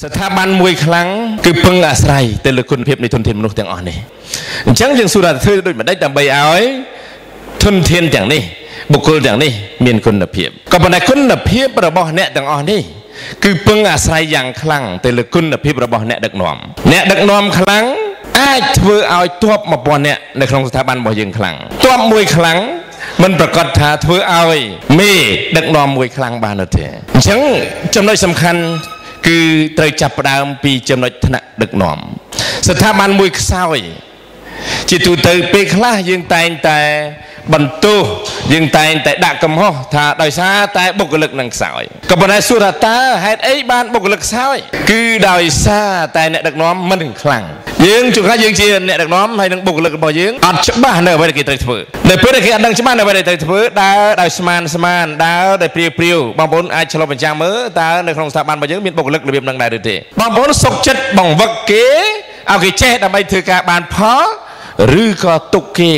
ស្ថាប័នមួយខ្លាំងគឺពឹងអាស្រ័យទៅលើគុណភាពនៃធនធានមនុស្សទាំងអស់នេះអញ្ចឹងយើងសួរថាធ្វើដូចម្ដេចដើម្បីឲ្យធនធានទាំងនេះបុគ្គលទាំងនេះមានគុណភាពក៏ប៉ុន្តែគុណភាពរបស់អ្នកទាំងអស់នេះគឺពឹងអាស្រ័យយ៉ាងខ្លាំងទៅលើគុណភាពរបស់អ្នកដឹកនាំអ្នកដឹកនាំខ្លាំងអាចធ្វើឲ្យទ័ព1000នាក់នៅក្នុងស្ថាប័នរបស់យើងខ្លាំងទ័ពមួយខ្លាំងមិនប្រកាសថាធ្វើឲ្យមេដឹកនាំមួយខ្លាំងបានទេអញ្ចឹងចំណុចសំខាន់ គឺត្រូវចាប់ផ្ដើមពីចំណុចថ្នាក់ដឹកនាំស្ថាប័នមួយខ្សោយជាទូទៅពេលខ្លះយើងតែងតែ បន្ទោសយើងតែងតែដាក់កំហុសថាដោយសារតែបុគ្គលិកនឹងខ្សោយក៏ប៉ុន្តែសួរថាតើហេតុអីបានបុគ្គលិកខ្សោយគឺដោយសារតែអ្នកដឹកនាំមិនខ្លាំងយើងជួនកាលយើងជាអ្នកដឹកនាំហើយនឹងបុគ្គលិករបស់យើងអត់ច្បាស់នៅអ្វីដែលគេត្រូវធ្វើនៅពេលដែលគេអត់ដឹងច្បាស់នៅអ្វីដែលត្រូវធ្វើដើរដោយស្មានស្មានដើរដោយព្រាវព្រាវបងប្អូនអាចឆ្លុះបញ្ចាំងមើលតើនៅក្នុងស្ថាប័នរបស់យើងមានបុគ្គលិករបៀបនឹងដែរឬទេបងប្អូនសុកចិត្តបង្វឹកគេឲ្យគេចេះដើម្បីធ្វើការបានផលឬក៏ទុកគេ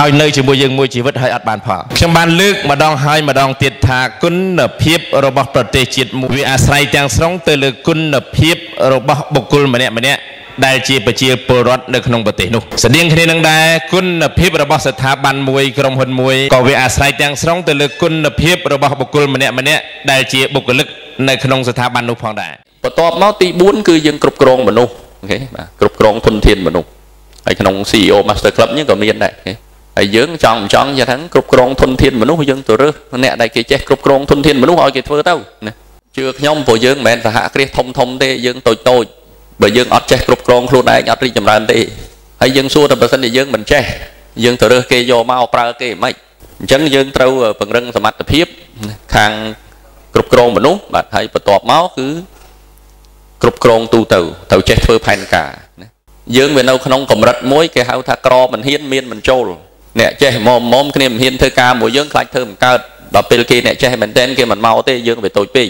ឲ្យនៅជាមួយយើងមួយជីវិតហើយអត់បានផលខ្ញុំបានលើកម្ដងហើយម្ដងទៀតថាគុណភាពរបស់ប្រទេសជាតិមួយវាអាស្រ័យទាំងស្រុងទៅលើគុណភាពរបស់បុគ្គលម្នាក់ម្នាក់ដែលជាប្រជាពលរដ្ឋនៅក្នុងប្រទេសនោះស្តៀងគ្នានឹងដែរគុណភាពរបស់ស្ថាប័នមួយក្រុមហ៊ុនមួយក៏វាអាស្រ័យទាំងស្រុងទៅលើគុណភាពរបស់បុគ្គលម្នាក់ម្នាក់ដែលជាបុគ្គលិកនៅក្នុងស្ថាប័ននោះផងដែរបន្ទាប់មកទី4គឺយើងគ្រប់គ្រងមនុស្សអូខេបាទគ្រប់គ្រងធនធានមនុស្សហើយក្នុង CEO Master Club នេះក៏មានដែរអូខេ ហើយយើងចង់មិនចង់យ៉ាងហ្នឹងគ្រប់គ្រងធនធានមនុស្សយើងទៅរើសអ្នកដែលគេចេះគ្រប់គ្រងធនធានមនុស្សឲ្យគេធ្វើទៅណាជឿខ្ញុំព្រោះយើងមិនមែនសហគ្រាសធំធំទេយើងតូចតូចបើយើងអត់ចេះគ្រប់គ្រងខ្លួនឯងអត់រីកចម្រើនទេហើយយើងសួរតែបើសិនជាយើងមិនចេះយើងទៅរើសគេយកមកប្រើគេមិនអញ្ចឹងយើងត្រូវពង្រឹងសមត្ថភាពខាងគ្រប់គ្រងមនុស្សបាទហើយបន្ទាប់មកគឺគ្រប់គ្រងទូទៅត្រូវចេះធ្វើផែនការណាយើងវានៅក្នុងកម្រិតមួយគេហៅថាក្រមិនហ៊ានមានមិនចូល អ្នកចេះមុំមុំគ្នាមិនហ៊ានធ្វើការមួយយើងខ្លាចធ្វើមិនកើតដល់ពេលគេអ្នកចេះមែនតែនគេមិនមកទេយើងវាតូចពេក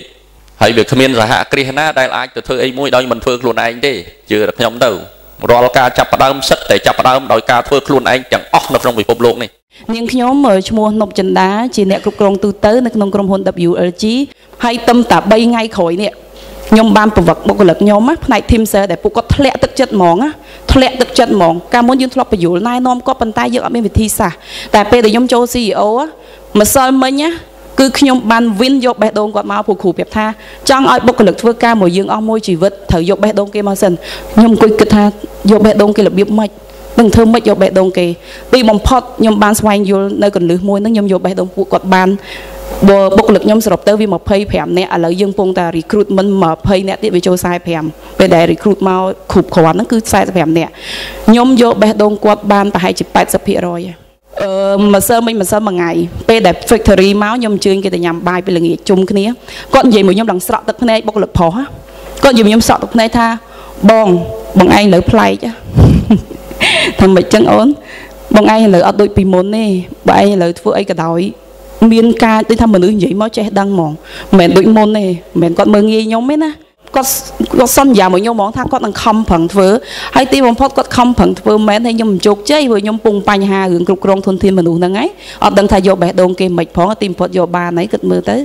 ហើយវាគ្មានសហគ្រាសណាដែលអាចទៅធ្វើអីមួយដោយមិនធ្វើខ្លួនឯងទេជឿតែខ្ញុំទៅរាល់ការចាប់ផ្ដើមសិតតែចាប់ផ្ដើមដោយការធ្វើខ្លួនឯងទាំងអស់នៅក្នុងពិភពលោកនេះនាងខ្ញុំឈ្មោះនប់ចិន្តាជាអ្នកគ្រប់គ្រងទូទៅនៅក្នុងក្រុមហ៊ុន WLG ហើយទឹមតែ3ថ្ងៃក្រោយនេះ ខ្ញុំបានប្រវឹកបុគ្គលិកខ្ញុំផ្នែក team sales ដែលពួកគាត់ធ្លាក់ទឹកចិត្តហ្មងធ្លាក់ទឹកចិត្តហ្មងកាលមុនយើងធ្លាប់បញ្យល់ណែនាំគាត់ប៉ុន្តែយើងអត់មានវិធីសាស្ត្រតែពេលដែលខ្ញុំចូល CEO ម្សិលមិញណាគឺខ្ញុំបានវិនយកបេះដូងគាត់មកព្រោះគ្រូប្រាប់ថាចង់ឲ្យបុគ្គលិកធ្វើការមួយយើងអស់មួយជីវិតត្រូវយកបេះដូងគេមកសិនខ្ញុំអង្គុយគិតថាយកបេះដូងគេរបៀបម៉េច នឹងធ្វើម៉េចយកបេះដូងគេពីបំផុតខ្ញុំបានស្វែងយល់នៅកន្លឹះមួយហ្នឹងខ្ញុំយកបេះដូងពួកគាត់បានបើបុគ្គលិកខ្ញុំសរុបទៅវា25នាក់ឥឡូវយើងពងតែ recruitment 20នាក់ទៀតវាចូល45ពេលដែល recruit មកគ្រប់គ្រាន់ហ្នឹងគឺ45នាក់ខ្ញុំយកបេះដូងគាត់បានប្រហែលជា80%អឺម្សិលមិញម្សិលមួយថ្ងៃពេលដែល factory មកខ្ញុំអញ្ជើញគេទៅញ៉ាំបាយពេលល្ងាចជុំគ្នាគាត់និយាយមួយខ្ញុំដល់ស្រក់ទឹកភ្នែកបុគ្គលិកប្រុសគាត់និយាយខ្ញុំស្រក់ទឹកភ្នែកថាបងបងឯងលើប្លែក ថាមិនចឹងអូនបងឯងលើអត់ដូចពីមុនទេបើឯងលើធ្វើអីក៏ដោយមានការដូចថាមនុស្សនិយាយមកចេះដឹងហ្មងមិនមែនដូចមុនទេមិនមែនគាត់មើងងាយខ្ញុំទេណាគាត់គាត់សន្យាមកខ្ញុំហ្មងថាគាត់នឹងខំប្រឹងធ្វើហើយទីបំផុតគាត់ខំប្រឹងធ្វើមែនហើយខ្ញុំមិនជោគជ័យព្រោះខ្ញុំពងបញ្ហារឿងគ្រប់គ្រងធនធានមនុស្សហ្នឹងហើយអត់ដឹងថាយកបេះដូងគេមិនផងទីបំផុតយកបានហើយគិតមើលទៅ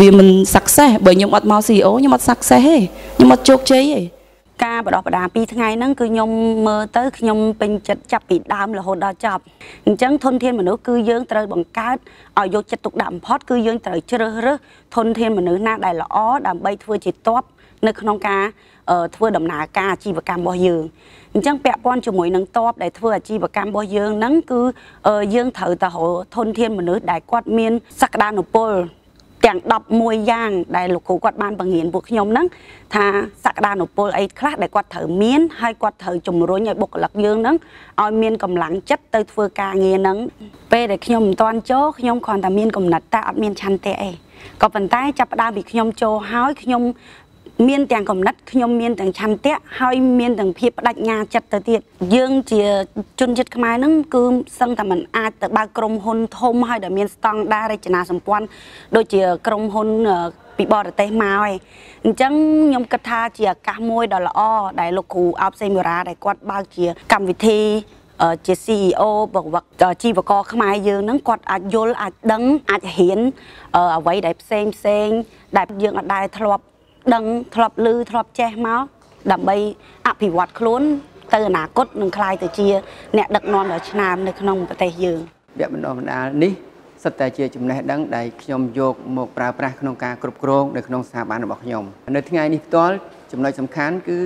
វាមិន success បើខ្ញុំអត់មក CEO ខ្ញុំអត់ success ទេខ្ញុំអត់ជោគជ័យទេ ការបដោះបដា2ថ្ងៃហ្នឹងគឺខ្ញុំមើលទៅខ្ញុំពេញចិត្តចាប់ពីដើមរហូតដល់ចប់អញ្ចឹងធនធានមនុស្សគឺយើងត្រូវបង្កើតឲ្យយកចិត្តទុកដាក់បំផុតគឺយើងត្រូវជ្រើសរើសធនធានមនុស្សណាដែលល្អដើម្បីធ្វើជាតបនៅក្នុងការធ្វើដំណើរការអាជីវកម្មរបស់យើងអញ្ចឹងពាក់ព័ន្ធជាមួយនឹងតបដែលធ្វើអាជីវកម្មរបស់យើងហ្នឹងគឺយើងត្រូវតែរកធនធានមនុស្សដែលគាត់មានសក្តានុពល ទាំង11យ៉ាងដែលលោកគ្រូគាត់បានបង្រៀនពួកខ្ញុំហ្នឹងថាសក្តានុពលអីខ្លះដែលគាត់ត្រូវមានហើយគាត់ត្រូវជំរុញឲ្យបុគ្គលិកយើងហ្នឹងឲ្យមានកម្លាំងចិត្តទៅធ្វើការងារហ្នឹងពេលដែលខ្ញុំមិនទាន់ចូលខ្ញុំគ្រាន់តែមានកំណត់តែអត់មានឆន្ទៈអីក៏ប៉ុន្តែចាប់ផ្ដើមពីខ្ញុំចូលហើយខ្ញុំ មានទាំងកំណត់ខ្ញុំមានទាំងឆន្ទៈហើយមានទាំងភាពបដិញ្ញាចិត្តទៅទៀតយើងជាជនជាតិខ្មែរហ្នឹងគឺសឹងតែមិនអាចទៅបើកក្រុមហ៊ុនធំហើយដែលមានស្តង់ដាររចនាសម្ព័ន្ធដូចជាក្រុមហ៊ុនពីបរទេសមកឯងអញ្ចឹងខ្ញុំគិតថាជាឱកាសមួយដ៏ល្អដែលលោកគ្រូអោបសេមីរ៉ាដែលគាត់បើកជាកម្មវិធីជា CEO បវកជីវករខ្មែរយើងហ្នឹងគាត់អាចយល់អាចដឹងអាចហ៊ានអ្វីដែលផ្សេងផ្សេងដែលយើងអត់ដែលធ្លាប់ ដឹងធ្លាប់ឮធ្លាប់ចេះមកដើម្បីអភិវឌ្ឍខ្លួនទៅអនាគតនឹងក្លាយទៅជាអ្នកដឹកនាំដ៏ឆ្នើមនៅក្នុងប្រទេសយើងវគ្គបណ្ដុះបណ្ដាលនេះសិតតែជាចំណេះដឹងដែលខ្ញុំយកមកប្រើប្រាស់ក្នុងការគ្រប់គ្រងនៅក្នុងស្ថាប័នរបស់ខ្ញុំនៅថ្ងៃនេះផ្ទាល់ចំណុចសំខាន់គឺ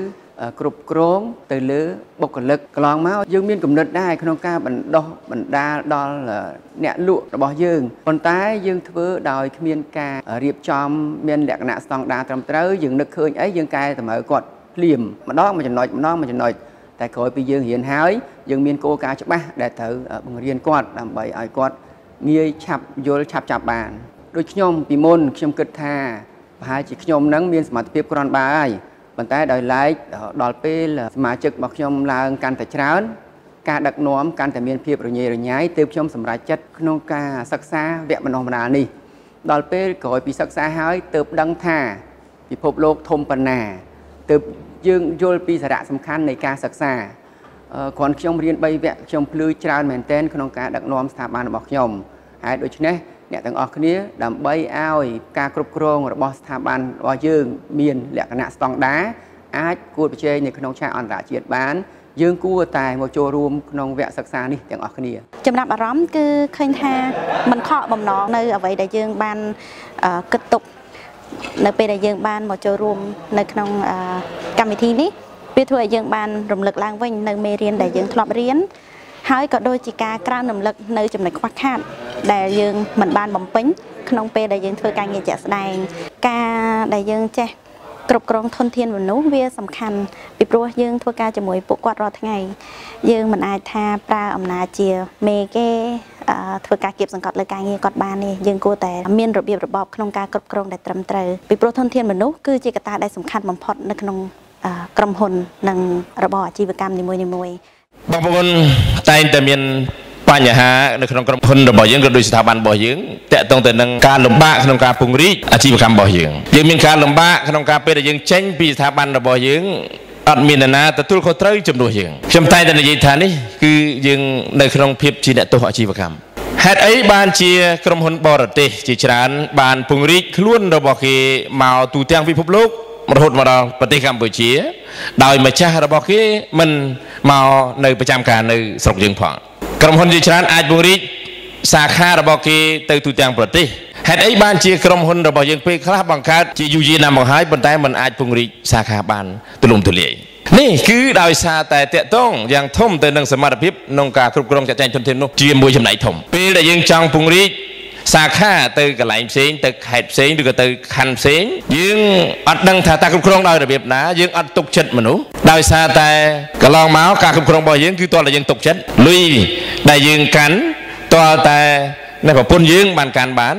គ្រប់គ្រងទៅលើបុគ្គលិកកន្លងមកយើងមានគំនិតដែរក្នុងការបណ្ដោះបណ្ដាលដល់អ្នកលក់របស់យើងប៉ុន្តែយើងធ្វើដោយគ្មានការរៀបចំមានលក្ខណៈស្តង់ដារត្រឹមត្រូវយើងនឹកឃើញអីយើងកែតម្រូវគាត់ភ្លាមម្ដងមួយចំណុចម្ដងមួយចំណុចតែក្រោយពីយើងរៀនហើយយើងមានគោលការណ៍ច្បាស់ដែលត្រូវបង្រៀនគាត់ដើម្បីឲ្យគាត់ងាយឆាប់យល់ឆាប់ចាប់បានដូចខ្ញុំពីមុនខ្ញុំគិតថាប្រហែលជាខ្ញុំនឹងមានសមត្ថភាពគ្រាន់បើហើយ ប៉ុន្តែដោយឡែកដល់ពេលសមាជិករបស់ខ្ញុំឡើងកាន់តែច្រើន ការដឹកនាំកាន់តែមានភាពរញ៉េរញ៉ៃទើបខ្ញុំសម្រេចចិត្តក្នុងការសិក្សាវគ្គបណ្ដុះបណ្ដាលនេះដល់ពេលក្រោយពីសិក្សាហើយទើបដឹងថាពិភពលោកធំប៉ុណ្ណាទើបយើងយល់ពីសារៈសំខាន់នៃការសិក្សាគ្រាន់ខ្ញុំរៀន3វគ្គខ្ញុំភ្លឺច្រើនមែនទែនក្នុងការដឹកនាំស្ថាប័នរបស់ខ្ញុំហើយដូច្នេះ អ្នកទាំងអស់គ្នាដើម្បីឲ្យការគ្រប់គ្រងរបស់ស្ថាប័នរបស់យើង មានលក្ខណៈស្តង់ដារអាចគួរប្រជែងនៅក្នុងឆាកអន្តរជាតិបានយើងគួរតែមកចូលរួមក្នុងវគ្គសិក្សានេះទាំងអស់គ្នាចំណាប់អារម្មណ៍គឺឃើញថាមិនខកបំណងនៅអ្វីដែលយើងបានគិតទុកនៅពេលដែលយើងបានមកចូលរួមនៅក្នុងកម្មវិធីនេះវាធ្វើឲ្យយើងបានរំលឹកឡើងវិញនៅមេរៀនដែលយើងធ្លាប់រៀន ហើយក៏ដូចជាការក្រើនរំលឹកនៅចំណុចខ្វះខាត ដែលយើងមិនបានបំពេញក្នុងពេលដែលយើងធ្វើការងារជាក់ស្ដែង ការដែលយើងចេះគ្រប់គ្រងធនធានមនុស្សវាសំខាន់ពីព្រោះយើងធ្វើការជាមួយពួកគាត់រាល់ថ្ងៃ យើងមិនអាចថាប្រើអំណាចជាមេគេធ្វើការគៀបសង្កត់លើការងារគាត់បានទេយើងគួរតែមានរបៀបរបបក្នុងការគ្រប់គ្រងដែលត្រឹមត្រូវពីព្រោះធនធានមនុស្សគឺជាកត្តាដែលសំខាន់បំផុតនៅក្នុងក្រុមហ៊ុននិងរបបអាជីវកម្មនីមួយៗ បងប្អូនតែងតែមានបញ្ហានៅក្នុងក្រុមហ៊ុនរបស់យើងក៏ដូចស្ថាប័នរបស់យើងតកតងទៅនឹងការលំបាកក្នុងការពង្រីកអាជីវកម្មរបស់យើងយើងមានការលំបាកក្នុងការពេលដែលយើងចេញពីស្ថាប័នរបស់យើងអត់មាននរណាទទួលខុសត្រូវជំនួសយើងខ្ញុំតែងតែនិយាយថានេះគឺយើងនៅក្នុងភាពជាអ្នកទោសអាជីវកម្មហេតុអីបានជាក្រុមហ៊ុនបរទេសជាច្រើនបានពង្រីកខ្លួនរបស់គេមកទូទាំងពិភពលោក រហូតមកដល់ប្រទេសកម្ពុជា ដោយម្ចាស់របស់គេមិនមកនៅប្រចាំការនៅស្រុកយើងផងក្រុមហ៊ុនជាច្រើនអាចពង្រីកសាខារបស់គេទៅទូទាំងប្រទេសហេតុអីបានជាក្រុមហ៊ុនរបស់យើងពេលខ្លះបង្កើតជាយូរយារណាស់មកហើយប៉ុន្តែมันអាចពង្រីកសាខាបានទូលំទូលាយនេះគឺដោយសារតែតកតងយ៉ាងធំទៅនឹងសមត្ថភាពក្នុងការគ្រប់គ្រងចាត់ចែងធនធាននោះជាមួយចំណែកធំពេលដែលយើងចង់ពង្រីក សាខាទៅកន្លែងផ្សេងទៅខេត្តផ្សេងឬក៏ទៅខណ្ឌផ្សេងយើងអត់ដឹងថាតើគ្រប់គ្រងដោយរបៀបណាយើងអត់ទុកចិត្តមនុស្សដោយសារតែកន្លងមកការគ្រប់គ្រងរបស់យើងគឺតើតែយើងទុកចិត្តលុយដែលយើងកាន់តើតែនៅប្រពន្ធយើងបានកាន់បាន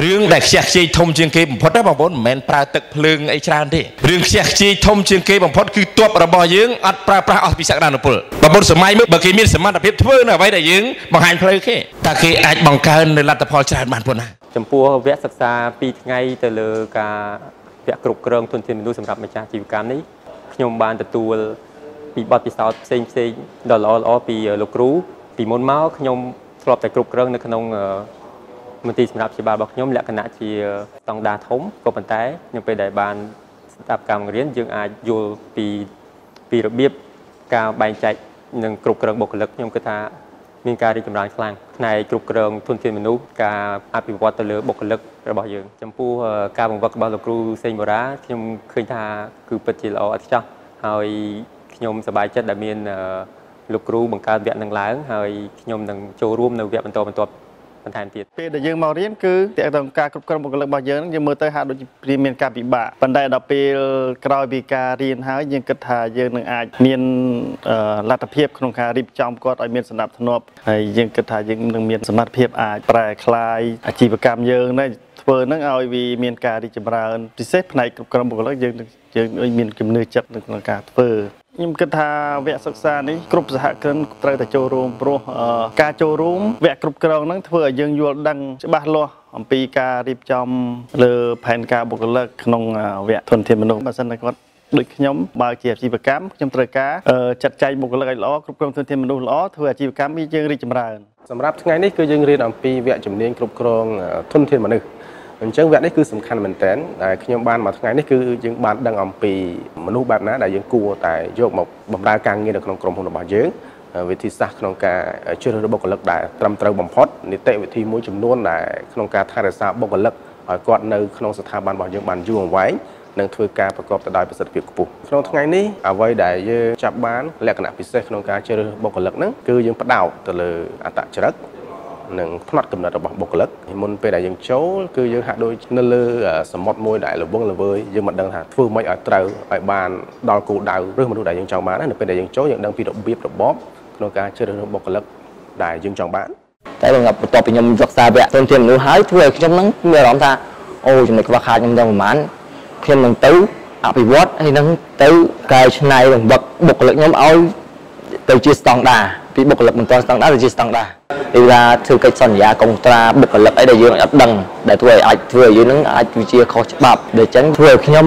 រឿងដែលខ្ជះខ្ជាយធំជាងគេបំផុតណាបងប្អូនមិនមែនប្រើទឹកភ្លើងអីច្រើនទេរឿងខ្ជះខ្ជាយធំជាងគេបំផុតគឺទ័ពរបស់យើងអត់ប្រើប្រាស់អស់ពីសក្តានុពលបងប្អូនសម័យមើលបើគេមានសមត្ថភាពធ្វើនៅអ្វីដែលយើងបង្ហាញផ្លូវគេតើគេអាចបង្កើននៅលទ្ធផលច្រើនបានប៉ុណ្ណាចំពោះវគ្គសិក្សា2ថ្ងៃទៅលើការវគ្គគ្រប់គ្រងធនធានមនុស្សសម្រាប់ម្ចាស់អាជីវកម្មនេះខ្ញុំបានទទួលពីបទពិសោធន៍ផ្សេងផ្សេងដ៏ល្អល្អពីលោកគ្រូពីមុនមកខ្ញុំធ្លាប់តែគ្រប់គ្រងនៅក្នុង មន្ទីរសម្រាប់ព្យាបាលរបស់ខ្ញុំលក្ខណៈជាស្តង់ដារធំក៏ប៉ុន្តែខ្ញុំពេលដែលបានស្ដាប់ការបង្រៀនយើងអាចយល់ពីពីរបៀបការបែងចែកនិងគ្រប់គ្រងបុគ្គលិកខ្ញុំគិតថាមានការរីកចម្រើនខ្លាំងផ្នែកគ្រប់គ្រងធនធានមនុស្សការអភិវឌ្ឍទៅលើបុគ្គលិករបស់យើងចំពោះការបង្វឹករបស់លោកគ្រូសេងបូរ៉ាខ្ញុំឃើញថាគឺពិតជាល្អឥតខ្ចោះហើយខ្ញុំសប្បាយចិត្តដែលមានលោកគ្រូបង្កើតវគ្គនឹងឡើងហើយខ្ញុំនឹងចូលរួមនៅវគ្គបន្តបន្ទាប់ បន្ថែមទៀតពេលដែលយើងមករៀនគឺតើតើការគ្រប់គ្រងបុគ្គលិករបស់យើងយើងមើលទៅហាក់ដូចជាមានការពិបាកប៉ុន្តែដល់ពេលក្រោយពីការរៀនហើយយើងគិតថាយើងនឹងអាចមានលទ្ធភាពក្នុងការរៀបចំគាត់ឲ្យមានសំណាប់ធ្នាប់ហើយយើងគិតថាយើងនឹងមានសមត្ថភាពអាចប្រែក្លាយអាជីវកម្មយើងនេះធ្វើនឹងឲ្យវាមានការរីកចម្រើនពិសេសផ្នែកគ្រប់គ្រងបុគ្គលិកយើងយើងមានជំនឿចិត្តក្នុងការធ្វើ ខ្ញុំគិតថាវគ្គសិក្សានេះគ្រប់សហគ្រិនត្រូវតែចូលរួមព្រោះការចូលរួមវគ្គគ្រប់គ្រងហ្នឹងធ្វើឲ្យយើងយល់ដឹងច្បាស់លាស់អំពីការរៀបចំលើផែនការបុគ្គលិកក្នុងវគ្គធនធានមនុស្សបើសិនតែគាត់ដូចខ្ញុំបើជាអាជីវកម្មខ្ញុំត្រូវការចាត់ចែងបុគ្គលិកឲ្យល្អគ្រប់គ្រងធនធានមនុស្សល្អធ្វើអាជីវកម្មនេះយើងរីកចម្រើនសម្រាប់ថ្ងៃនេះគឺយើងរៀនអំពីវគ្គជំនាញគ្រប់គ្រងធនធានមនុស្ស អញ្ចឹងវគ្គនេះគឺសំខាន់មែនទែនដែលខ្ញុំបានមួយថ្ងៃនេះគឺយើងបានដឹងអំពីមនុស្សបែបណាដែលយើងគួរតែយកមកបម្រើការងារនៅក្នុងក្រុមហ៊ុនរបស់យើងវិធីសាស្ត្រក្នុងការជ្រើសរើសបុគ្គលិកដែលត្រឹមត្រូវបំផុតនីតិវិធីមួយចំនួនដែលក្នុងការថែរក្សាបុគ្គលិកឲ្យគាត់នៅក្នុងស្ថាប័នរបស់យើងបានយូរអង្វែងនិងធ្វើការប្រកបទៅដោយប្រសិទ្ធភាពខ្ពស់ក្នុងថ្ងៃនេះអ្វីដែលយើងចាប់បានលក្ខណៈពិសេសក្នុងការជ្រើសរើសបុគ្គលិកហ្នឹងគឺយើងផ្ដោតទៅលើអត្តចរិត និងផ្នត់កំណត់របស់បុគ្គលិកមុនពេលដែលយើងចូលគឺយើងហាក់ដូចនៅលើសមុទ្រមួយដែលលវងល្វើយយើងមិនដឹងថាធ្វើម៉េចឲ្យត្រូវឲ្យបានដល់គោលដៅឬមនុស្សដែលយើងចង់បាននៅពេលដែលយើងចូលយើងដឹងពីរបៀបរបបក្នុងការជ្រើសរើសបុគ្គលិកដែលយើងចង់បានតែបន្ទាប់ពីខ្ញុំសិក្សាវគ្គទុនធានមនុស្សហើយធ្វើឲ្យខ្ញុំនឹងមានអារម្មណ៍ថាអូចំណុចខ្វះខាតខ្ញុំដឹងប្រហែលខ្ញុំនឹងទៅអភិវឌ្ឍហើយនឹងទៅកែច្នៃរង្វឹកបុគ្គលិកខ្ញុំឲ្យ ទៅជាស្តង់ដារពីបុគ្គលិកមិនទាន់ស្តង់ដារទៅជាស្តង់ដារពីថាធ្វើកិច្ចសន្យាកុងត្រាបុគ្គលិកអីដែលយើងអត់ដឹងដែលធ្វើឲ្យអាចធ្វើឲ្យយើងនឹងអាចវាជាខុសច្បាប់ដូច្នេះធ្វើឲ្យខ្ញុំ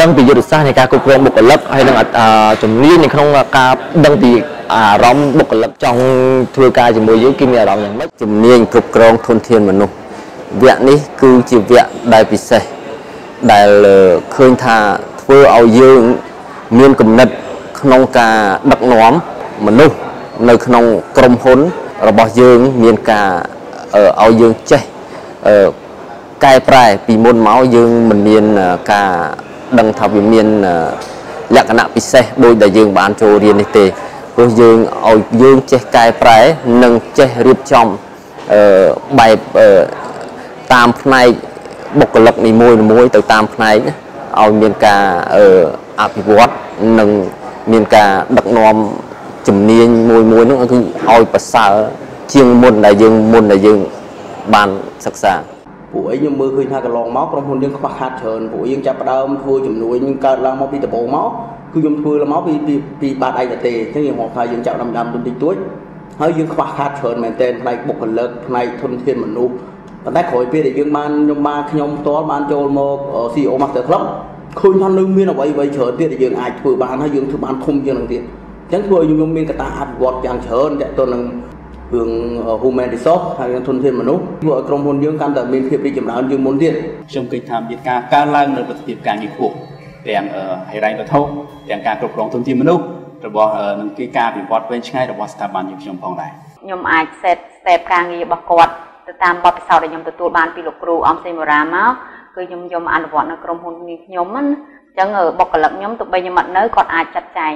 ដឹងពីយុទ្ធសាស្ត្រនៃការគ្រប់គ្រងបុគ្គលិកហើយនឹងជំនាញនៅក្នុងការដឹងពីអារម្មណ៍បុគ្គលិកចង់ធ្វើការជាមួយយើងគេមានអារម្មណ៍យ៉ាងម៉េចជំនាញគ្រប់គ្រងធនធានមនុស្សវគ្គនេះគឺជាវគ្គដែលពិសេសដែលឃើញថាធ្វើឲ្យយើងមានគំនិត ក្នុងការដឹកនាំមនុស្សនៅក្នុងក្រុមហ៊ុនរបស់យើងមានការឲ្យយើងចេះកែប្រែពីមុនមកយើងមិនមានការដឹងថាវាមានលក្ខណៈពិសេសដូចដែលយើងបានចូលរៀននេះទេព្រោះយើងឲ្យយើងចេះកែប្រែនិងចេះរៀបចំបែបតាមផ្នែកបុគ្គលិកនីមួយមួយទៅតាមផ្នែកឲ្យមានការអភិវឌ្ឍនិង មានការដឹកនាំជំនាញមួយមួយនោះគឺឲ្យប្រសើរជាងមុនដែលយើងមុនដែលយើងបានសិក្សាពួកអីខ្ញុំមើលឃើញថាកន្លងមកក្រុមហ៊ុនយើងខ្វះខាតច្រើនពួកយើងចាប់ផ្ដើមធ្វើជំនួយយើងកើតឡើងមកពីដំបូងមកគឺខ្ញុំធ្វើឡើងមកពីពីបាតឯកទេអញ្ចឹងយើងមកថាយើងចាប់ដំដាំទុនតិចតួចហើយយើងខ្វះខាតច្រើនមែនទែនផ្នែកបុគ្គលិកផ្នែកធនធានមនុស្សប៉ុន្តែក្រោយពេលដែលយើងបានខ្ញុំបានខ្ញុំផ្ទាល់បានចូលមក CEO Master Club ឃើញថានៅមានអ្វីអ្វីច្រើនទៀតដែលយើងអាចធ្វើបានហើយយើងធ្វើបានធំជាងនឹងទៀតអញ្ចឹងធ្វើឲ្យខ្ញុំមានកត្តាអភិវឌ្ឍយ៉ាងច្រើនទាក់ទងនឹងរឿង human resource ហើយនឹងធនធានមនុស្សធ្វើឲ្យក្រុមហ៊ុនយើងកាន់តែមានភាពរីកចម្រើនជាងមុនទៀតខ្ញុំគិតថាមានការកើនឡើងនៅប្រសិទ្ធភាពការងារខ្ពស់ទាំងហិរញ្ញវត្ថុទាំងការគ្រប់គ្រងធនធានមនុស្សរបស់នឹងគេការវិវត្តវែងឆ្ងាយរបស់ស្ថាប័នយើងខ្ញុំផងដែរខ្ញុំអាច set step ការងាររបស់គាត់ទៅតាមបទពិសោធន៍ដែលខ្ញុំទទួលបានពីលោកគ្រូអំសេមរាមក គឺខ្ញុំយកមកអនុវត្តនៅក្រុមហ៊ុននេះខ្ញុំណាអញ្ចឹងបុគ្គលិកខ្ញុំទោះបីខ្ញុំអត់នៅគាត់អាចចាត់ចែង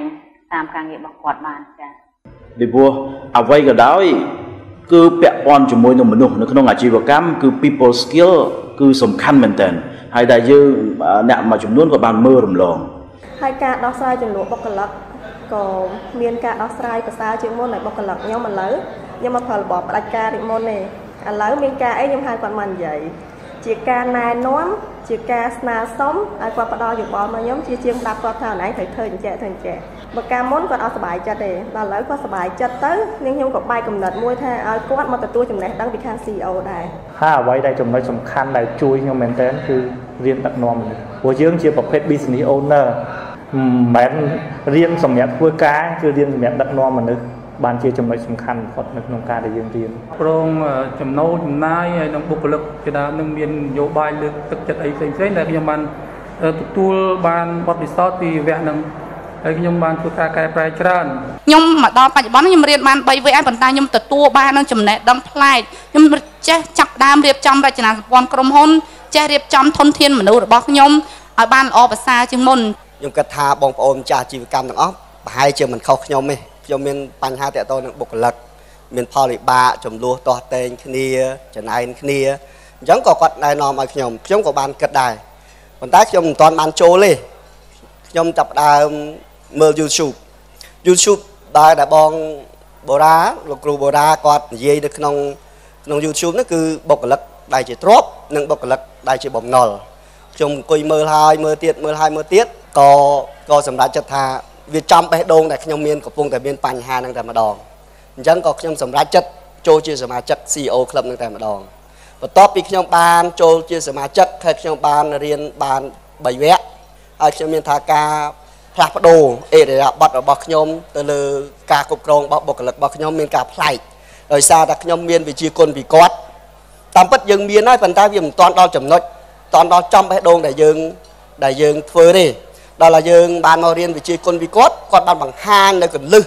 តាមការងាររបស់គាត់បានចា៎ពីព្រោះអ្វីក៏ដោយគឺពាក់ព័ន្ធជាមួយនឹងមនុស្សនៅក្នុងអាជីវកម្មគឺ people skill គឺសំខាន់មែនទែនហើយដែលយើងអ្នកមួយចំនួនក៏បានមើលរំលងហើយការដោះស្រាយចំនួនបុគ្គលិកក៏មានការដោះស្រាយប្រសើរជាងមុនហើយបុគ្គលិកខ្ញុំឥឡូវខ្ញុំមកផលរបបផ្ដាច់ការដូចមុនទេឥឡូវមានការអីខ្ញុំហៅគាត់មកនិយាយ ជាការណែនាំជាការស្នើសុំឲ្យគាត់ផ្ដល់យោបល់មកខ្ញុំជាជាងប្រាប់គាត់ថាអូនឯងត្រូវធ្វើអញ្ចឹងធ្វើអញ្ចឹងបើកាលមុនគាត់អត់សុបាយចិត្តទេដល់ឥឡូវគាត់សុបាយចិត្តទៅនាងខ្ញុំក៏បែកកំណត់មួយថាឲ្យគាត់មកទទួលចំណេះដឹងពីខាង CEO ដែរហើយអ្វីដែលចំណុចសំខាន់ដែលជួយខ្ញុំមែនទែនគឺរៀនដឹកនាំមនុស្សព្រោះយើងជាប្រភេទ business owner មិនមែនរៀនសម្រាប់ធ្វើការគឺរៀនសម្រាប់ដឹកនាំមនុស្ស បានជាចំណុចសំខាន់បំផុតនៅក្នុងការដែលយើងរៀនប្រងចំណូលចំណាយហើយនឹងបុគ្គលិកជាដើមនឹងមាននយោបាយលើកទឹកចិត្តអីផ្សេងផ្សេងដែលខ្ញុំបានទទួលបានបទពិសោធន៍ពីវគ្គនឹងហើយខ្ញុំបានធ្វើការកែប្រែច្រើនខ្ញុំមកដល់បច្ចុប្បន្នខ្ញុំរៀនបាន3វគ្គហើយប៉ុន្តែខ្ញុំទទួលបាននឹងចំណេះដឹងប្លែកខ្ញុំចេះចាប់ដើមរៀបចំរចនាសម្ព័ន្ធក្រុមហ៊ុនចេះរៀបចំធនធានមនុស្សរបស់ខ្ញុំឲ្យបានល្អប្រសើរជាងមុនខ្ញុំគិតថាបងប្អូនម្ចាស់អាជីវកម្មទាំងអស់ប្រហែលជាមិនខុសខ្ញុំទេ ខ្ញុំមានបញ្ហាតាក់ទងនឹងបុគ្គលិកមានផលវិបាកចំនួនទាស់តែងគ្នាចំណែនគ្នាអញ្ចឹងក៏គាត់ណែនាំឲ្យខ្ញុំខ្ញុំក៏បានគិតដែរប៉ុន្តែខ្ញុំមិនទាន់បានចូលទេខ្ញុំចាប់ដើមមើល YouTube YouTube ដែលដែលបងបូរ៉ាលោកគ្រូបូរ៉ាគាត់និយាយនៅក្នុងក្នុង YouTube នោះគឺបុគ្គលិកដែលជាទ្រពនិងបុគ្គលិកដែលជាបំណុលខ្ញុំអង្គុយមើលហើយមើលទៀតមើលហើយមើលទៀតក៏ក៏សម្រេចចិត្តថា វាចំបេះដូងដែលខ្ញុំមានកំពុងតែមានបញ្ហានឹងតែម្ដងអញ្ចឹងក៏ខ្ញុំសម្រេចចិត្តចូលជាសមាជិក CEO ក្លឹបនឹងតែម្ដងបន្ទាប់ពីខ្ញុំបានចូលជាសមាជិកហើយខ្ញុំបានរៀនបាន3វគ្គហើយខ្ញុំមានថាការផ្លាស់ប្ដូរអេរិយាប័ត្ររបស់ខ្ញុំទៅលើការគ្រប់គ្រងរបស់បុគ្គលិករបស់ខ្ញុំមានការប្លែកដោយសារតែខ្ញុំមានវិជាគុណពីគាត់តាមពិតយើងមានហើយប៉ុន្តែវាមិនទាន់ដល់ចំណុចទាន់ដល់ចំបេះដូងដែលយើងដែលយើងធ្វើទេ ដល់តែយើងបានមករៀនវិជ្ជាគុណពីគាត់គាត់បានបង្ហាញនៅកលឹះ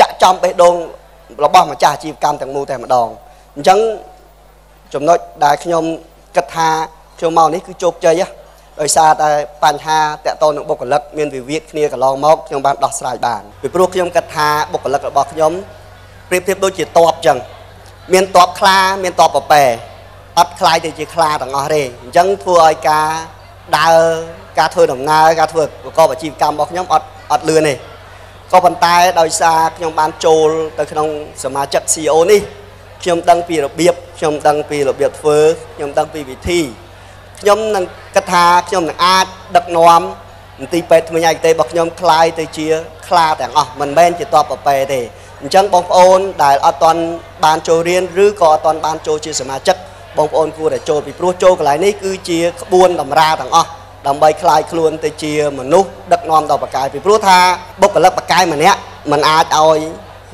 ចាក់ចំបេះដូងរបស់ម្ចាស់អាជីវកម្មទាំងមូលតែម្ដងអញ្ចឹងចំណុចដែលខ្ញុំគិតថាខ្ញុំមកនេះគឺជោគជ័យដោយសារតែបញ្ហាតកតនឹងបុគ្គលិកមានវិវាទគ្នាកន្លងមកខ្ញុំបានដោះស្រាយបានពីព្រោះខ្ញុំគិតថាបុគ្គលិករបស់ខ្ញុំប្រៀបធៀបដូចជាតបអញ្ចឹងមានតបខ្លាមានតបប្រប៉ែអត់ខ្លាយទៅជាខ្លាទាំងអស់ទេអញ្ចឹងធ្វើឲ្យការដើរ ការធ្វើដំណើរការធ្វើប្រកបអាជីវកម្មរបស់ខ្ញុំអត់អត់លឿនទេក៏ប៉ុន្តែដោយសារខ្ញុំបានចូលទៅក្នុងសមាជិក CEO នេះខ្ញុំដឹងពីរបៀបខ្ញុំដឹងពីរបៀបធ្វើខ្ញុំដឹងពីវិធីខ្ញុំនឹងគិតថាខ្ញុំនឹងអាចដឹកនាំមន្ទីរពេទ្យថ្មីឯកទេសរបស់ខ្ញុំคลายទៅជាខ្លាទាំងអស់មិនមែនជាតបប្រប៉ែទេអញ្ចឹងបងប្អូនដែលអត់ទាន់បានចូលរៀនឬក៏អត់ទាន់បានចូលជាសមាជិកបងប្អូនគួរតែចូលពីព្រោះចូលកន្លែងនេះគឺជាក្បួនតម្រាទាំងអស់ ដើម្បីคลายខ្លួនទៅជាមនុស្សដឹកនាំដល់បកាយពីព្រោះថាបុគ្គលិកបកាយម្នាក់មិនអាចឲ្យ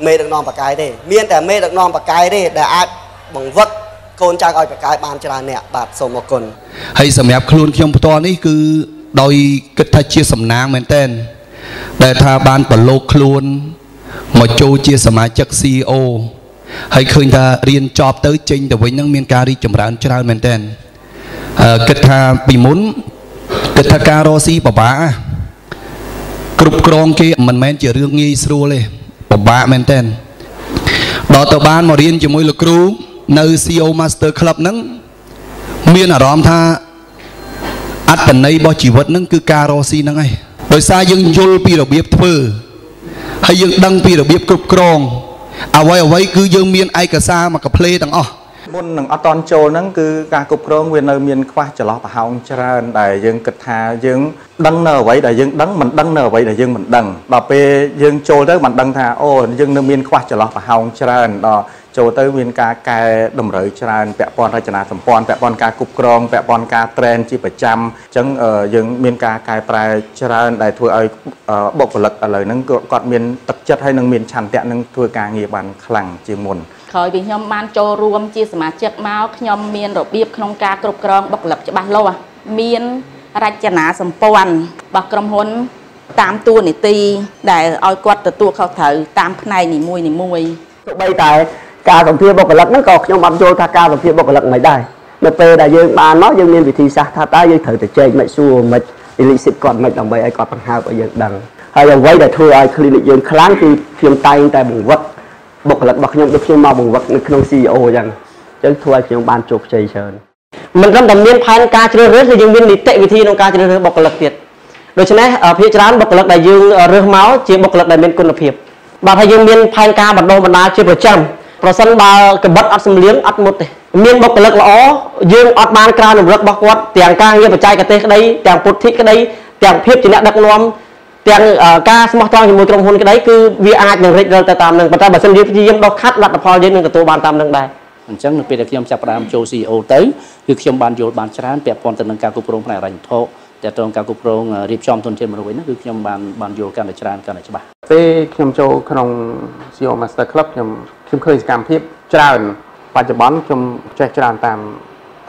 មេដឹកនាំបកាយទេមានតែមេដឹកនាំបកាយទេដែលអាចបង្វឹកកូនចៅឲ្យបកាយបានច្រើនអ្នកបាទសូមអរគុណហើយសម្រាប់ខ្លួនខ្ញុំផ្ទាល់នេះគឺដោយគិតថាជាសំណាងមែនតើដែលថាបានប្រឡូកខ្លួនមកចូលជាសមាជិក CEO ហើយឃើញថារៀនចប់ទៅចេញទៅវិញនឹងមានការរីកចម្រើនច្រើនមែនតើគិតថាពីមុន គិតថាការរកស៊ីពិបាកគ្រប់គ្រងគេមិនមែនជារឿងងាយស្រួលទេពិបាកមែនតើដល់ទៅបានមករៀនជាមួយលោកគ្រូនៅ CEO Master Club ហ្នឹងមានអារម្មណ៍ថាអត្តន័យរបស់ជីវិតហ្នឹងគឺការរកស៊ីហ្នឹងឯងដោយសារយើងយល់ពីរបៀបធ្វើហើយយើងដឹងពីរបៀបគ្រប់គ្រងអ្វីអ្វីគឺយើងមានឯកសារមកកាផ្លេទាំងអស់ មុននឹងអត់តន់ចូលហ្នឹងគឺការគ្រប់គ្រងវានៅមានខ្វះចន្លោះប្រហោងច្រើនដែលយើងគិតថាយើងដឹងនៅអ្វីដែលយើងដឹងមិនដឹងនៅអ្វីដែលយើងមិនដឹងដល់ពេលយើងចូលទៅមិនដឹងថាអូយើងនៅមានខ្វះចន្លោះប្រហោងច្រើនដល់ចូលទៅមានការកែតម្រូវច្រើនពាក់ព័ន្ធរចនាសម្ព័ន្ធពាក់ព័ន្ធការគ្រប់គ្រងពាក់ព័ន្ធការ train ជាប្រចាំអញ្ចឹងយើងមានការកែប្រែច្រើនដែលធ្វើឲ្យបុគ្គលិកឥឡូវហ្នឹងគាត់មានទឹកចិត្តហើយនឹងមានឆន្ទៈនឹងធ្វើការងារបានខ្លាំងជាងមុន ក្រោយពីខ្ញុំបានចូលរួមជាសមាជិកមកខ្ញុំមានរបៀបក្នុងការគ្រប់គ្រងបុគ្គលិកច្បាស់លាស់មានរចនាសម្ព័ន្ធរបស់ក្រុមហ៊ុនតាមតួនាទីដែលឲ្យគាត់ទទួលខុសត្រូវតាមផ្នែកនីមួយនីមួយទោះបីតែការសម្ភារបុគ្គលិកហ្នឹងក៏ខ្ញុំអត់យល់ថាការសម្ភារបុគ្គលិកមិនដែរនៅពេលដែលយើងបានមកយើងមានវិធីសាស្ត្រថាតើយើងត្រូវទៅជែកមិនសួរមិន elicit គាត់មិនដើម្បីឲ្យគាត់បង្ហើបឲ្យយើងដឹងហើយអ្វីដែលធ្វើឲ្យ clinic យើងខ្លាំងគឺខ្ញុំតែងតែបង្វឹក បុគ្គលិករបស់ខ្ញុំដូចខ្ញុំមកបង្វឹកនៅក្នុង CEO អញ្ចឹងអញ្ចឹងធ្វើឲ្យខ្ញុំបានជោគជ័យច្រើនមិនត្រឹមតែមានផែនការជ្រើសរើសគឺយើងមាននីតិវិធីក្នុងការជ្រើសរើសបុគ្គលិកទៀតដូច្នេះភាគច្រើនបុគ្គលិកដែលយើងរើសមកជាបុគ្គលិកដែលមានគុណភាពបាទហើយយើងមានផែនការបណ្ដុះបណ្ដាលជាប្រចាំប្រសិនបើកបិតអត់សំលៀងអត់មុតទេមានបុគ្គលិកល្អយើងអត់បានក្រៅនំរឹករបស់គាត់ទាំងការងារបច្ចេកទេសក្តីទាំងពុទ្ធិក្តីទាំងភាពជាអ្នកដឹកនាំ ទាំងការស្មោះត្រង់ជាមួយក្រុមហ៊ុនក្តីគឺវាអាចនឹងរិចរិលទៅតាមនឹងប៉ុន្តែបើសិនយើងព្យាយាមដោះខាត់លទ្ធផលយើងនឹងទទួលបានតាមនឹងដែរអញ្ចឹងនៅពេលដែលខ្ញុំចាប់ផ្ដើមចូល CEO ទៅគឺខ្ញុំបានយល់បានច្រើនពាក់ព័ន្ធទៅនឹងការគ្រប់គ្រងផ្នែករញ្ញវត្ថុតើតើការគ្រប់គ្រងរៀបចំទុនធានមនុស្សវិញហ្នឹងគឺខ្ញុំបានបានយល់កាន់តែច្រើនកាន់តែច្បាស់ពេលខ្ញុំចូលក្នុង CEO Master Club ខ្ញុំខ្ញុំឃើញសកម្មភាពច្រើនបច្ចុប្បន្នខ្ញុំចេះច្រើនតាម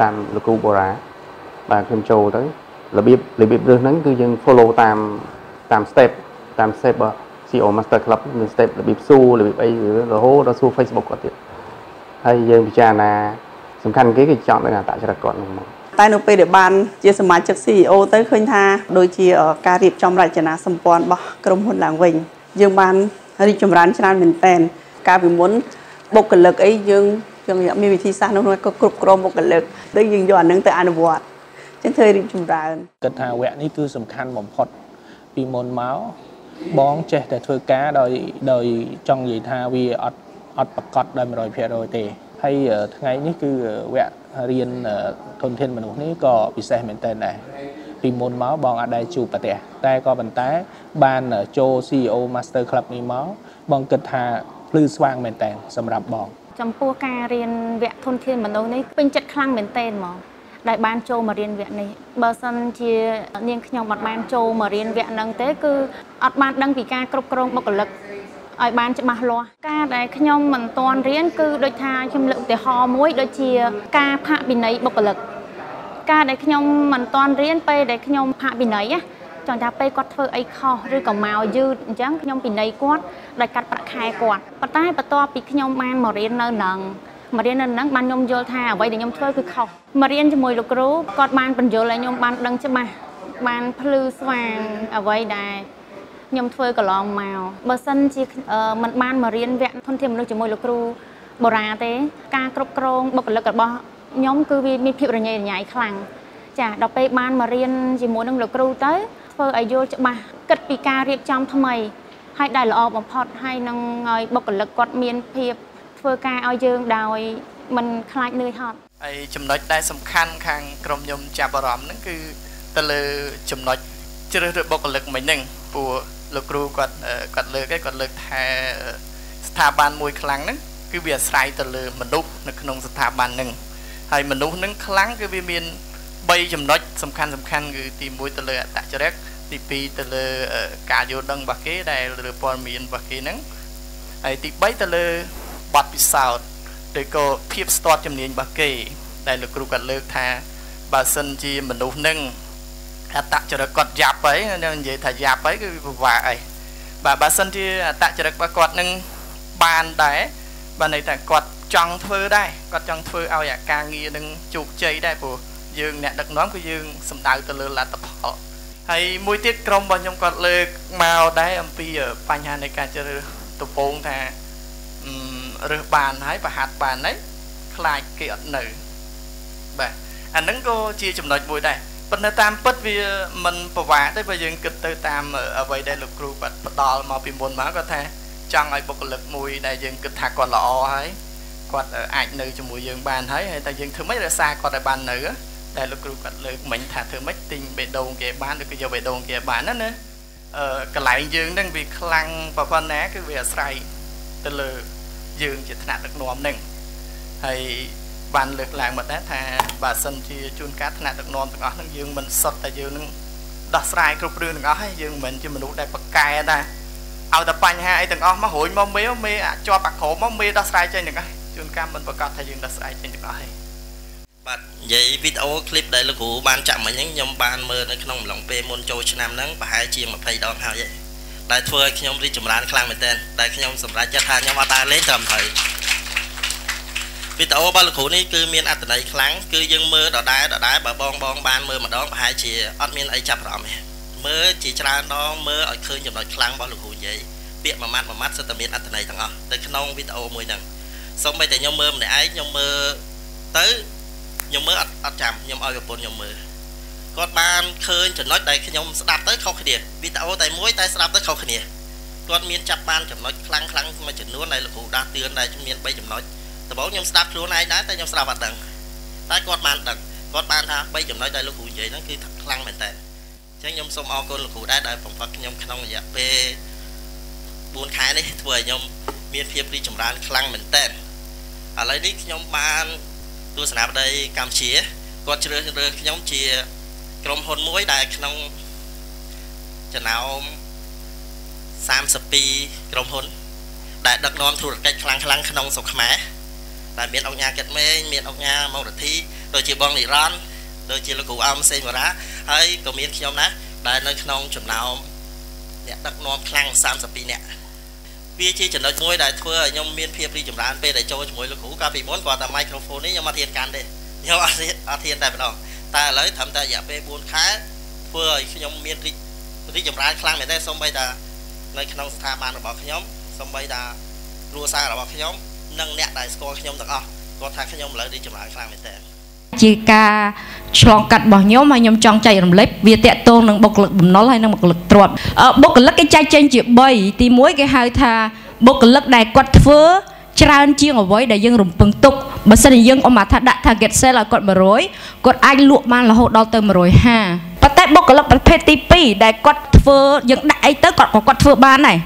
តាមលោកគ្រូបូរ៉ាបាទខ្ញុំចូលទៅរបៀបរបៀបរឿងហ្នឹងគឺយើង follow តាម តាម step តាម step របស់ CEO Master Club មាន step របៀបសួររបៀបអីរហូតដល់សួរ Facebook គាត់ទៀតហើយយើងពិចារណាសំខាន់គេគឺចង់ដឹងអត្តចរិតគាត់ហ្នឹងមកតែនៅពេលដែលបានជាសមាជិក CEO ទៅឃើញថាដូចជាការរៀបចំរចនាសម្ព័ន្ធរបស់ក្រុមហ៊ុនឡើងវិញយើងបានរីកចម្រើនច្រើនមែនតើកាលពីមុនបុគ្គលិកអីយើងយើងមានវិធីសាស្ត្រនោះក៏គ្រប់គ្រងបុគ្គលិកដូចយើងយកអានឹងទៅអនុវត្តចឹងធ្វើរីកចម្រើនគិតថាវគ្គនេះគឺសំខាន់បំផុត ពីមុនមកបងចេះតែធ្វើការដោយដោយចង់និយាយថាវាអត់អត់ប្រកបដោយ100%ទេហើយថ្ងៃនេះគឺវគ្គរៀនធនធានមនុស្សនេះក៏ពិសេសមែនទែនដែរពីមុនមកបងអាចដែរជួបប្រទេសតែក៏ប៉ុន្តែបានចូល CEO Master Club នេះមកបងគិតថាភ្លឺស្វាងមែនតើសម្រាប់បង ចំពោះការរៀនវគ្គធនធានមនុស្សនេះពេញចិត្តខ្លាំងមែនតើហ្មង ដែលបានចូលមករៀនវគ្គនេះបើសិនជានាងខ្ញុំអត់បានចូលមករៀនវគ្គហ្នឹងទេគឺអត់បានដឹងពីការគ្រប់គ្រងបុគ្គលិកឲ្យបានច្បាស់លាស់ការដែលខ្ញុំមិនទាន់រៀនគឺដូចថាខ្ញុំលើកឧទាហរណ៍មួយដូចជាការផាកពិន័យបុគ្គលិកការដែលខ្ញុំមិនទាន់រៀនពេលដែលខ្ញុំផាកពិន័យណាចង់ថាពេលគាត់ធ្វើអីខុសឬក៏មកយឺតអញ្ចឹងខ្ញុំពិន័យគាត់ដោយកាត់ប្រាក់ខែគាត់ប៉ុន្តែបន្ទាប់ពីខ្ញុំបានមករៀននៅនឹង មករៀននៅនឹងបានខ្ញុំយល់ថាអ្វីដែលខ្ញុំធ្វើគឺខុសមករៀនជាមួយលោកគ្រូគាត់បានបញ្យល់ឲ្យខ្ញុំបានដឹងច្បាស់បានភ្លឺស្វាងអ្វីដែលខ្ញុំធ្វើកន្លងមកបើសិនជាមិនបានមករៀនវគ្គធនធានមនុស្សជាមួយលោកគ្រូបូរ៉ាទេ ការគ្រប់គ្រងបុគ្គលិករបស់ខ្ញុំគឺវាមានភាពរញ៉េរញ៉ៃខ្លាំងចាដល់ពេលបានមករៀនជាមួយនឹងលោកគ្រូទៅធ្វើឲ្យយល់ច្បាស់គិតពីការរៀបចំថ្មីហើយដែលល្អបំផុតហើយនឹងឲ្យបុគ្គលិកគាត់មានភាព ធ្វើការឲ្យយើងដោយមិនខ្លាចនឿយហត់ហើយចំណុចដែលសំខាន់ខាងក្រុមខ្ញុំចាប់អារម្មណ៍ហ្នឹងគឺទៅលើចំណុចជ្រើសរើសបុគ្គលិកមិញហ្នឹងព្រោះលោកគ្រូគាត់គាត់លើកឯងគាត់លើកថាស្ថាប័នមួយខ្លាំងហ្នឹងគឺវាអាស្រ័យទៅលើមនុស្សនៅក្នុងស្ថាប័នហ្នឹងហើយមនុស្សហ្នឹងខ្លាំងគឺវាមាន3ចំណុចសំខាន់សំខាន់គឺទី1ទៅលើអត្តចរិតទី2ទៅលើការយល់ដឹងរបស់គេដែលលើព័ត៌មានរបស់គេហ្នឹងហើយទី3ទៅលើ បទពិសោធន៍ឬក៏ភាពស្ទាត់ជំនាញរបស់គេ ដែលលោកគ្រូគាត់លើកថាបើសិនជាមនុស្សនឹងអត្តចរិតគាត់យ៉ាប់ហើយនិយាយថាយ៉ាប់ហើយគឺពិបាកអីបាទបើសិនជាអត្តចរិតរបស់គាត់នឹងបានដែរបាទន័យថាគាត់ចង់ធ្វើដែរគាត់ចង់ធ្វើឲ្យអាការងារនឹងជោគជ័យដែរព្រោះយើងអ្នកដឹកនាំគឺយើងសំដៅទៅលើលទ្ធផលហើយមួយទៀតក្រុមរបស់ខ្ញុំគាត់លើកមកដែរអំពីបញ្ហានៃការជ្រើសរើសដំបូងថា រើសបានហើយប្រហាត់បានហើយខ្លាចគេអត់នៅបាទអាហ្នឹងក៏ជាចំណុចមួយដែរប៉ុន្តែតាមពិតវាមិនប្រវាទេបើយើងគិតទៅតាមអ្វីដែលលោកគ្រូគាត់ផ្ដល់មកពីមុនមកគាត់ថាចង់ឲ្យបុគ្គលិកមួយដែលយើងគិតថាគាត់ល្អហើយគាត់អាចនៅជាមួយយើងបានហើយហើយតែយើងធ្វើម៉េចរក្សាគាត់ឲ្យបាននៅដែលលោកគ្រូគាត់លើកមិញថាធ្វើម៉េចទិញបេះដូងគេបានឬក៏យកបេះដូងគេបានណាណាអឺកន្លែងយើងហ្នឹងវាខ្លាំងប៉ុណ្ណាគឺវាអាស្រ័យទៅលើ យើងជាថ្នាក់ដឹកនាំហ្នឹងហើយបានលើកឡើងមកដែរថាបើសិនជាជួនកាលថ្នាក់ដឹកនាំទាំងអស់ហ្នឹងយើងមិនសុទ្ធតែយើងនឹងដោះស្រាយគ្រប់រឿងទាំងអស់ហើយយើងមិនជាមនុស្សដែលប្រកែដែរឲ្យតែបញ្ហាអីទាំងអស់មករួញមកមេមេជាប់អាក្រមមកមេដោះស្រាយចេញទាំងអស់ជួនកាលមិនប្រកាសថាយើងដោះស្រាយចេញទាំងអស់ហើយបាទនិយាយវីដេអូឃ្លីបដែលលោកគ្រូបានចាក់មិញហ្នឹងខ្ញុំបានមើលនៅក្នុងអំឡុងពេលមុនចូលឆ្នាំហ្នឹងប្រហែលជា20ដងហើយ ដែលធ្វើឲ្យខ្ញុំរីកចម្រើនខ្លាំងមែនទែនដែលខ្ញុំសម្រេចចិត្តថាខ្ញុំអត់ដើរលេងត្រឹមត្រូវវីដេអូរបស់លោកគ្រូនេះគឺមានអត្ថន័យខ្លាំងគឺយើងមើលដដែលដដែលបើបងបងបានមើលម្ដងប្រហែលជាអត់មានអីចាប់អារម្មណ៍ទេមើលជាច្រើនដងមើលឲ្យឃើញចំណុចខ្លាំងរបស់លោកគ្រូនិយាយពាក្យមួយម៉ាត់មួយម៉ាត់សិតតែមានអត្ថន័យទាំងអស់ទៅក្នុងវីដេអូមួយហ្នឹងសូម្បីតែខ្ញុំមើលម្នាក់ឯងខ្ញុំមើលទៅខ្ញុំមើលអត់អត់ចាំខ្ញុំឲ្យប្រពន្ធខ្ញុំមើល គាត់បានឃើញចំណុចដែលខ្ញុំស្ដាប់ទៅខុសគ្នាវីដេអូតែមួយតែស្ដាប់ទៅខុសគ្នាគាត់មានចាប់បានចំណុចខ្លាំងខ្លាំងមួយចំនួនដែលលោកគ្រូដាស់តឿនដែលមាន3ចំណុចដំបូងខ្ញុំស្ដាប់ខ្លួនឯងដែរតែខ្ញុំស្ដាប់អត់ដឹងតែគាត់បានដឹងគាត់បានថា3ចំណុចដែលលោកគ្រូនិយាយហ្នឹងគឺខ្លាំងមែនតើអញ្ចឹងខ្ញុំសូមអរគុណលោកគ្រូដែរដែលបំផុតខ្ញុំក្នុងរយៈពេល4ខែនេះធ្វើឲ្យខ្ញុំមានភាពរីកចម្រើនខ្លាំងមែនតើឥឡូវនេះខ្ញុំបានទស្សនាបតីកម្ពុជាគាត់ជ្រើសរើសខ្ញុំជា ក្រុមហ៊ុនមួយដែលក្នុងចំណោម32ក្រុមហ៊ុន ដែលដឹកនាំធុរកិច្ចខ្លាំងខ្លាំងក្នុងស្រុកខ្មែរដែលមានអង្គការកិត្តមេងមានអង្គការមករទ្ធីដូចជាបងនិរន្តដូចជាលោកគ្រូអមសេងវរាហើយក៏មានខ្ញុំណាដែលនៅក្នុងចំណោមអ្នកដឹកនាំខ្លាំង32នាក់វាជាចំណុចមួយដែលធ្វើឲ្យខ្ញុំមានភាពរីកចម្រើនពេលដែលចូលជាមួយលោកគ្រូកាលពីមុនគាត់តែ microphone នេះខ្ញុំអត់ហ៊ានកាន់ទេខ្ញុំអត់អត់ហ៊ានតែម្ដង តែឥឡូវត្រឹមតែរយៈពេល4ខែធ្វើឲ្យខ្ញុំមានរីករីកចម្រើនខ្លាំងមែនទេសូម្បីតែនៅក្នុងស្ថាប័នរបស់ខ្ញុំសូម្បីតែគ្រួសាររបស់ខ្ញុំនិងអ្នកដែលស្គាល់ខ្ញុំទាំងអស់គាត់ថាខ្ញុំឥឡូវរីកចម្រើនខ្លាំងមែនទេជាការឆ្លងកាត់របស់ខ្ញុំហើយខ្ញុំចង់ចែករំលែកវាតកតងនឹងបុគ្គលិកបំណុលហើយនឹងបុគ្គលិកទ្រព្យបុគ្គលិកគេចែកចេញជា3ទី1គេហៅថាបុគ្គលិកដែលគាត់ធ្វើ ច្រើនជាងអ្វីដែលយើងរំពឹងទុកបើសិនជាយើងអមថាដាក់ target sale ឲ្យគាត់100គាត់អាចលក់បានរហូតដល់ទៅ150ប៉ុន្តែបុគ្គលិកប្រភេទទី2ដែលគាត់ធ្វើយើងដាក់អីទៅគាត់ក៏គាត់ធ្វើបានដែរ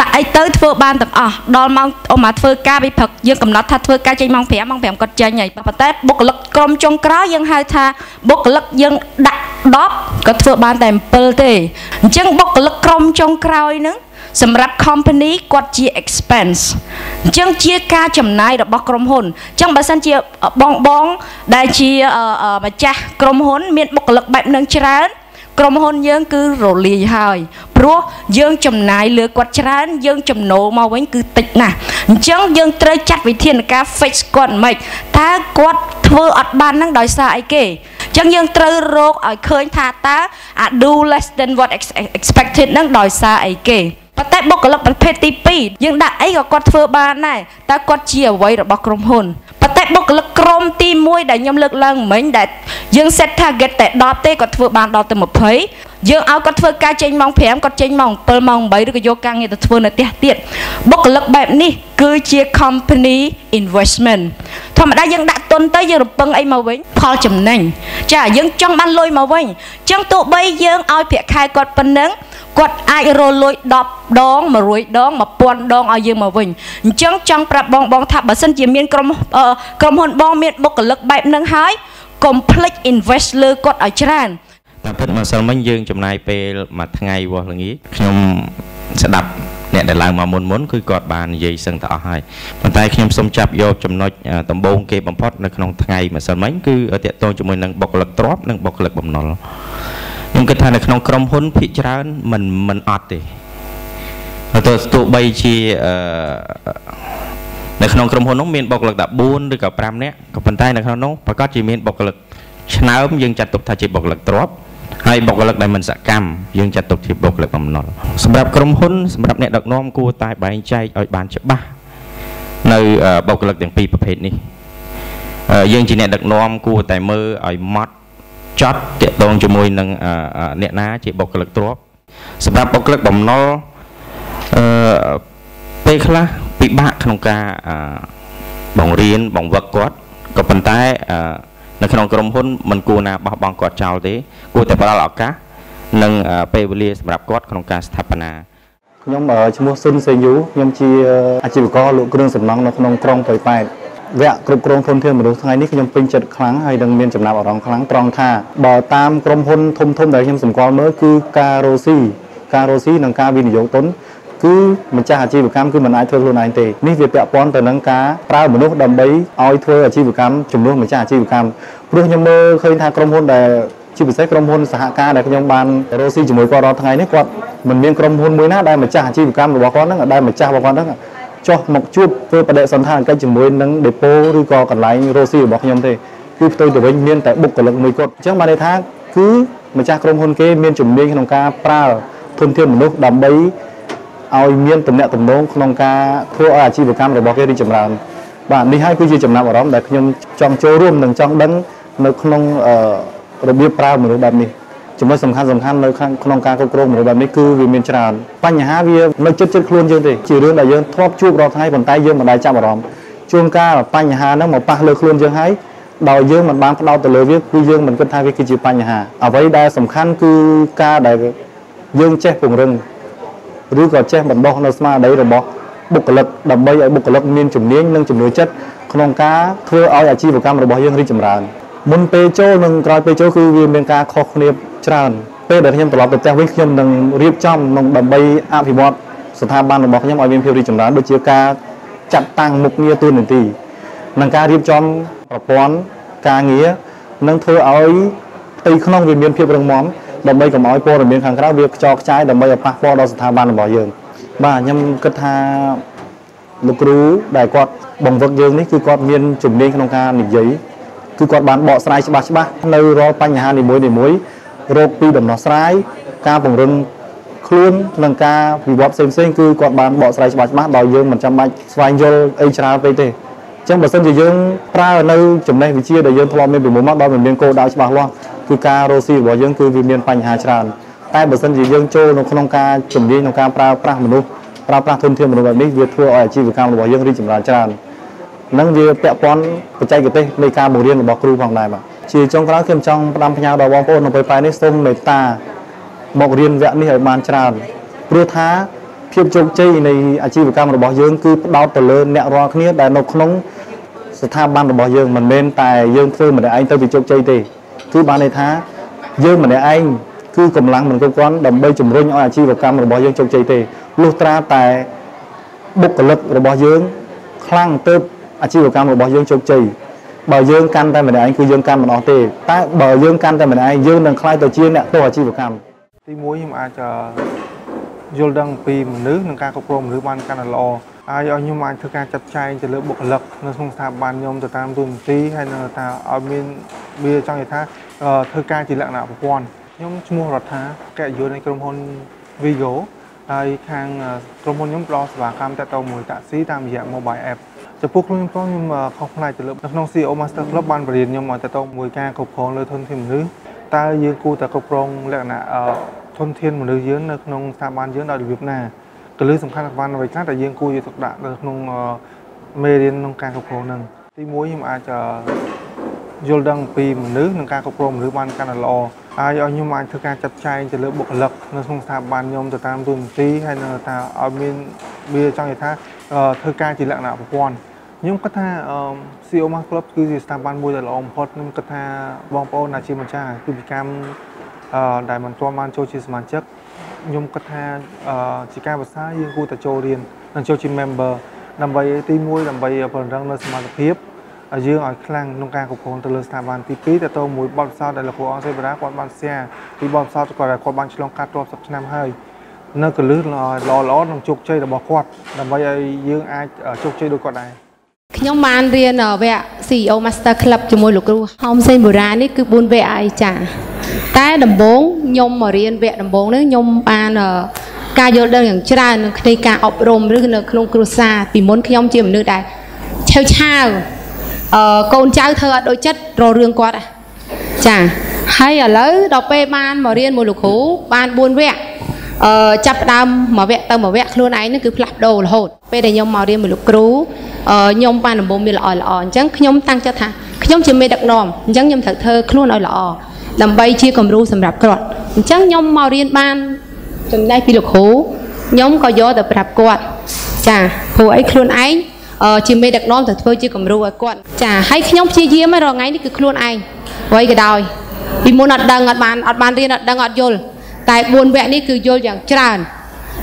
ដាក់អីទៅធ្វើបានទាំងអស់ដល់ម៉ោងអមធ្វើការពីព្រឹកយើងកំណត់ថាធ្វើការចេញម៉ោង5ម៉ោង5គាត់ចេញហើយប៉ុន្តែបុគ្គលិកក្រុមចុងក្រោយយើងហៅថាបុគ្គលិកយើងដាក់10គាត់ធ្វើបានតែ7ទេអញ្ចឹងបុគ្គលិកក្រុមចុងក្រោយហ្នឹង សម្រាប់ company គាត់ជា expense អញ្ចឹងជាការចំណាយរបស់ក្រុមហ៊ុនអញ្ចឹងបើសិនជាបងបងដែលជាម្ចាស់ក្រុមហ៊ុន មានបុគ្គលិកបែបនឹងច្រើនក្រុមហ៊ុនយើងគឺរលាយហើយព្រោះយើងចំណាយលើគាត់ច្រើន យើងចំណូលមកវិញគឺតិចណាស់អញ្ចឹងយើងត្រូវចាត់វិធានការ fix គាត់មិនតើគាត់ធ្វើអត់បាននឹងដោយសារអីគេអញ្ចឹងយើងត្រូវរកឲ្យឃើញថាតើអា do less than what expected នឹងដោយសារអីគេ ប៉ុន្តែបុគ្គលិកប្រភេទទី2យើងដាក់អីក៏គាត់ធ្វើបានដែរតើគាត់ជាអ្វីរបស់ក្រុមហ៊ុនប៉ុន្តែ បុគ្គលិកក្រុមទី1ដែលខ្ញុំលើកឡើងមិញដែលយើង set target តែ10ទេគាត់ធ្វើបានដល់ទៅ20យើងឲ្យគាត់ធ្វើការចេញម៉ោង5គាត់ចេញម៉ោង7ម៉ោង8ឬក៏យកការងារទៅធ្វើនៅផ្ទះទៀតបុគ្គលិកបែបនេះ គឺជា company investment ធម្មតាយើងដាក់ទុនទៅយើងរំពឹងអីមកវិញផលចំណេញចាយើងចង់បានលុយមកវិញអញ្ចឹងទោះបីយើងឲ្យប្រាក់ខែគាត់ប៉ុណ្ណឹងគាត់អាចរលួយ10ដង100ដង1000ដងឲ្យយើងមកវិញអញ្ចឹងចង់ប្រាប់បងបងថាបើសិនជាមានក្រុមក្រុមហ៊ុនបងមានបុគ្គលិកបែបហ្នឹងហើយកុំភ្លេច invest លើគាត់ឲ្យច្រើនតាមពិតម្សិលមិញយើងចំណាយពេលមួយថ្ងៃវាស់ល្ងាចខ្ញុំស្ដាប់អ្នកដែលឡើងមកមុនមុនគឺគាត់បាននិយាយសឹងទៅអស់ហើយប៉ុន្តែខ្ញុំសូមចាប់យកចំណុចដំបូងគេបំផុតនៅក្នុងថ្ងៃម្សិលមិញគឺតកតងជាមួយនឹងបុគ្គលិកទ្របនិងបុគ្គលិកបំណុលខ្ញុំគិតថានៅក្នុងក្រុមហ៊ុនភាគច្រើនមិនមិនអត់ទេទៅទោះបីជាអឺ នៅក្នុងក្រុមហ៊ុននោះមានបុគ្គលិក14ឬក៏5នាក់ក៏ប៉ុន្តែនៅក្នុងនោះប្រកាសជាមានបុគ្គលិកឆ្នើមយើងចាត់ទុកថាជាបុគ្គលិកទ្របហើយបុគ្គលិកដែលមិនសកម្មយើងចាត់ទុកជាបុគ្គលិកបំណុលសម្រាប់ក្រុមហ៊ុនសម្រាប់អ្នកដឹកនាំគួរតែបែងចែកឲ្យបានច្បាស់នៅបុគ្គលិកទាំងពីរប្រភេទនេះយើងជាអ្នកដឹកនាំគួរតែមើលឲ្យម៉ត់ចត់តាក់ទងជាមួយនឹងអ្នកណាជាបុគ្គលិកទ្របសម្រាប់បុគ្គលិកបំណុលអឺពេលខ្លះ ពិបាកក្នុងការបង្រៀនបង្វឹកគាត់ក៏ប៉ុន្តែនៅក្នុងក្រុមហ៊ុនមិនគួរណាបោះបង់គាត់ចោលទេគួរតែផ្ដល់ឱកាសនិងពេលវេលាសម្រាប់គាត់ក្នុងការស្ថាបនាខ្ញុំឈ្មោះស៊ុនសេយូខ្ញុំជាអាជីវករលក់គ្រឿងសំណង់នៅក្នុងក្រុងប៉ោយប៉ែតវគ្គគ្រប់គ្រងធនធានមនុស្សថ្ងៃនេះខ្ញុំពេញចិត្តខ្លាំងហើយនឹងមានចំណាប់អារម្មណ៍ខ្លាំងត្រង់ថាបើតាមក្រុមហ៊ុនធំធំដែលខ្ញុំសម្គាល់មើលគឺការរស់ស៊ីការរស់ស៊ីនិងការវិនិយោគទុន គឺម្ចាស់អាជីវកម្មគឺមិនអាចធ្វើខ្លួនឯងទេនេះវាពាក់ព័ន្ធទៅនឹងការប្រើមនុស្សដើម្បីឲ្យធ្វើអាជីវកម្មជំនួសម្ចាស់អាជីវកម្មព្រោះខ្ញុំមើលឃើញថាក្រុមហ៊ុនដែលជាពិសេសក្រុមហ៊ុនសហការដែលខ្ញុំបានរកស៊ីជាមួយគាត់រាល់ថ្ងៃនេះគាត់មិនមានក្រុមហ៊ុនមួយណាដែលម្ចាស់អាជីវកម្មរបស់គាត់ហ្នឹងដែលម្ចាស់របស់គាត់ហ្នឹងចុះមកជួបធ្វើបដិសណ្ឋារកិច្ចជាមួយនឹងដេប៉ូឬក៏កន្លែងរកស៊ីរបស់ខ្ញុំទេគឺផ្ទុយទៅវិញមានតែបុគ្គលិកមួយគត់អញ្ចឹងបានន័យថាគឺម្ចាស់ក្រុមហ៊ុនគេមានជំនាញក្នុងការប្រើធនធានមនុស្សដើម្បី ឲ្យមានតំណែងតំណងក្នុងការធ្វើឲ្យអាជីវកម្មរបស់គេរីកចម្រើន បាទនេះហើយគឺជាចំណាប់អារម្មណ៍ដែលខ្ញុំចង់ចូលរួមនិងចង់ដឹងនៅក្នុងរបៀបប្រើមនុស្សបែបនេះចំណុចសំខាន់សំខាន់នៅខាងក្នុងការគ្រប់គ្រងមនុស្សបែបនេះគឺវាមានច្រើនបញ្ហាវានៅចិត្តចិត្តខ្លួនយើងទេជារឿងដែលយើងធ្លាប់ជួបរាល់ថ្ងៃប៉ុន្តែយើងមិនដែលចាប់អារម្មណ៍ជួនកាលបញ្ហាហ្នឹងមកប៉ះលើខ្លួនយើងហើយដោយយើងមិនបានផ្ដោតទៅលើវាគឺយើងមិនគិតថាវាគឺជាបញ្ហាអ្វីដែលសំខាន់គឺការដែលយើងចេះពង្រឹង ឬក៏ចេះបណ្ដោះនៅស្មារតីរបស់បុគ្គលិកដើម្បីឲ្យបុគ្គលិកមានជំនាញនិងជំនឿចិត្តក្នុងការធ្វើឲ្យអាជីវកម្មរបស់យើងរីកចម្រើនមុនពេលចូលនិងក្រោយពេលចូលគឺវាមានការខុសគ្នាច្រើនពេលដែលខ្ញុំត្រឡប់ទៅផ្ទះវិញខ្ញុំនឹងរៀបចំនឹងដើម្បីអភិវឌ្ឍស្ថាប័នរបស់ខ្ញុំឲ្យមានភាពរីកចម្រើនដូចជាការចាត់តាំងមុខងារទូនាទីនិងការរៀបចំប្រព័ន្ធការងារនិងធ្វើឲ្យផ្ទៃក្នុងវាមានភាពរឹងមាំ ដើម្បីកុំឲ្យព័ត៌មានខាងក្រៅវាខ្ចរខ្ចាយដើម្បីឲ្យប៉ះពាល់ដល់ស្ថាប័នរបស់យើង បាទខ្ញុំគិតថាលោកគ្រូដែលគាត់បង្វឹកយើងនេះគឺគាត់មានជំនាញក្នុងការនិយាយគឺគាត់បានបកស្រាយច្បាស់ច្បាស់នៅរាល់បញ្ហានីមួយនីមួយរោគពីដំណោះស្រាយការពង្រឹងខ្លួននិងការវិវត្តផ្សេងផ្សេងគឺគាត់បានបកស្រាយច្បាស់ច្បាស់ដោយយើងមិនចាំបាច់ស្វែងយល់អីច្រើនពេកទេអញ្ចឹងបើសិនជាយើងប្រើនៅចំណេះវិជ្ជាដែលយើងធ្លាប់មានពីមុនមកដោយមិនមានគោលដៅច្បាស់លាស់ គឺការរស់ស៊ីរបស់យើងគឺវាមានបញ្ហាច្រើនតែបើសិនជាយើងចូលនៅក្នុងការជំនាញក្នុងការប្រើប្រាស់មនុស្សប្រើប្រាស់ធនធានមនុស្សបែបនេះវាធ្វើឲ្យអាជីវកម្មរបស់យើងរីកចម្រើនច្រើននិងវាពាក់ព័ន្ធបច្ចេកទេសនៃការបង្រៀនរបស់គ្រូផងដែរបាទជាចុងក្រោយខ្ញុំចង់ផ្ដាំផ្ញើដល់បងប្អូននៅពេលប៉ែនេះសូមមេត្តាមករៀនវគ្គនេះឲ្យបានច្រើនព្រោះថាភាពជោគជ័យនៃអាជីវកម្មរបស់យើងគឺផ្ដោតទៅលើអ្នករាល់គ្នាដែលនៅក្នុងស្ថាប័នរបស់យើងមិនមែនតែយើងធ្វើម្នាក់ឯងទៅវាជោគជ័យទេ គឺបានន័យថាយើងម្នាក់ឯងគឺកម្លាំងមិនគ្រប់គ្រាន់ដើម្បីជំរុញឲ្យអាជីវកម្មរបស់យើងជោគជ័យទេលុះត្រាតែបុគ្គលិករបស់យើងខ្លាំងទៅអាជីវកម្មរបស់យើងជោគជ័យបើយើងកាន់តែម្នាក់ឯងគឺយើងកាន់មិនអស់ទេតែបើយើងកាន់តែម្នាក់ឯងយើងនឹងខ្លាយទៅជាអ្នកទោសអាជីវកម្មទី1ខ្ញុំអាចយល់ដឹងពីមនុស្សនិងការគ្រប់គ្រងមនុស្សបានកាន់តែល្អហើយឲ្យខ្ញុំអាចធ្វើការចាត់ចែងទៅលើបុគ្គលិកនៅក្នុងស្ថាប័នខ្ញុំទៅតាមទូនាទីហើយនៅថាឲ្យមាន វាចង់និយាយថាធ្វើការជាលក្ខណៈប្រព័ន្ធខ្ញុំឈ្មោះរដ្ឋាកយននៃក្រុមហ៊ុន Vigo ហើយខាងក្រុមហ៊ុនខ្ញុំផ្ដល់សេវាកម្មតាក់ទងមួយតាក់ស៊ីតាមរយៈ mobile app ចំពោះខ្លួនខ្ញុំខ្ញុំខុសផ្នែកទៅលើនៅក្នុង CEO Master Club បានបរៀនខ្ញុំឲ្យតាក់ទងមួយការគ្រប់គ្រងលើធនធានមនុស្សតើយើងគួរតែគ្រប់គ្រងលក្ខណៈធនធានមនុស្សយើងនៅក្នុងស្ថាប័នយើងដោយរបៀបណាកលឹះសំខាន់សំខាន់អ្វីខ្លះដែលយើងគួរយកទុកដាក់នៅក្នុងមេរៀនក្នុងការគ្រប់គ្រងនឹងទី1ខ្ញុំអាច យល់ដឹងពីមនុស្សនិងការគ្រប់គ្រងមនុស្សបានកាន់តែល្អហើយឲ្យខ្ញុំអាចធ្វើការចាត់ចែងទៅលើបុគ្គលិកនៅក្នុងស្ថាប័នខ្ញុំទៅតាមទូនាទីហើយនៅថាឲ្យមានវាចង់និយាយថាធ្វើការជាលក្ខណៈប្រព័ន្ធខ្ញុំគិតថា CEO Mass Club គឺជាស្ថាប័នមួយដែលល្អបំផុតខ្ញុំគិតថាបងប្អូនអាជីវម្ចាស់គឺពិកម្មអឺដែលមិនទាន់បានចូលជាសមាជិកខ្ញុំគិតថាជាការប្រសើរយើងគួរតែចូលរៀននិងចូលជា member ដើម្បីទី1ដើម្បីពង្រឹងនៅសមត្ថភាព ឲ្យយើងឲ្យខ្លាំងក្នុងការគ្រប់គ្រងទៅលើស្ថាប័នទី2តទៅមួយបទពិសោធន៍ដែលលោកគ្រូអង្គសេបារាគាត់បានសៀពីបទពិសោធន៍គាត់ដែលគាត់បានឆ្លងកាត់រាប់សិបឆ្នាំហើយនៅកលឹះល្អល្អនឹងជោគជ័យរបស់គាត់ដើម្បីឲ្យយើងអាចជោគជ័យដូចគាត់ដែរខ្ញុំបានរៀនវគ្គ CEO Master Club ជាមួយលោកគ្រូហោមសេនបុរាណនេះគឺ4វគ្គហើយចាតែដំបូងខ្ញុំមករៀនវគ្គដំបូងនេះខ្ញុំបានការយល់ដឹងយ៉ាងច្រើននៅក្នុងការអប់រំឬនៅក្នុងគ្រួសារពីមុនខ្ញុំជាមនុស្សដែលឆៅឆាវ អឺកូនចៅធ្វើអត់ដូចចិត្តររឿងគាត់ចាហើយឥឡូវដល់ពេលបានមករៀនមួយលោកគ្រូបាន4វគ្គអឺចាប់ផ្ដើមមួយវគ្គទៅមួយវគ្គខ្លួនឯងហ្នឹងគឺផ្លាស់ប្ដូររហូតពេលដែលខ្ញុំមករៀនមួយលោកគ្រូអឺខ្ញុំបានដំបូងមានល្អល្អអញ្ចឹងខ្ញុំតាំងចិត្តថាខ្ញុំជាមេដឹកនាំអញ្ចឹងខ្ញុំត្រូវធ្វើខ្លួនឲ្យល្អដើម្បីជាគំរូសម្រាប់គាត់អញ្ចឹងខ្ញុំមករៀនបានចំណេះពីលោកគ្រូខ្ញុំក៏យកទៅប្រាប់គាត់ចាព្រោះអីខ្លួនឯង ជាមេដឹកនាំទៅធ្វើជាគំរូឲ្យគាត់ចាហើយខ្ញុំព្យាយាមរាល់ថ្ងៃនេះគឺខ្លួនឯងអ្វីក៏ដោយពីមុនអត់ដឹងអត់បានអត់បានរៀនអត់ដឹងអត់យល់តែ4វគ្គនេះគឺយល់យ៉ាងច្រើន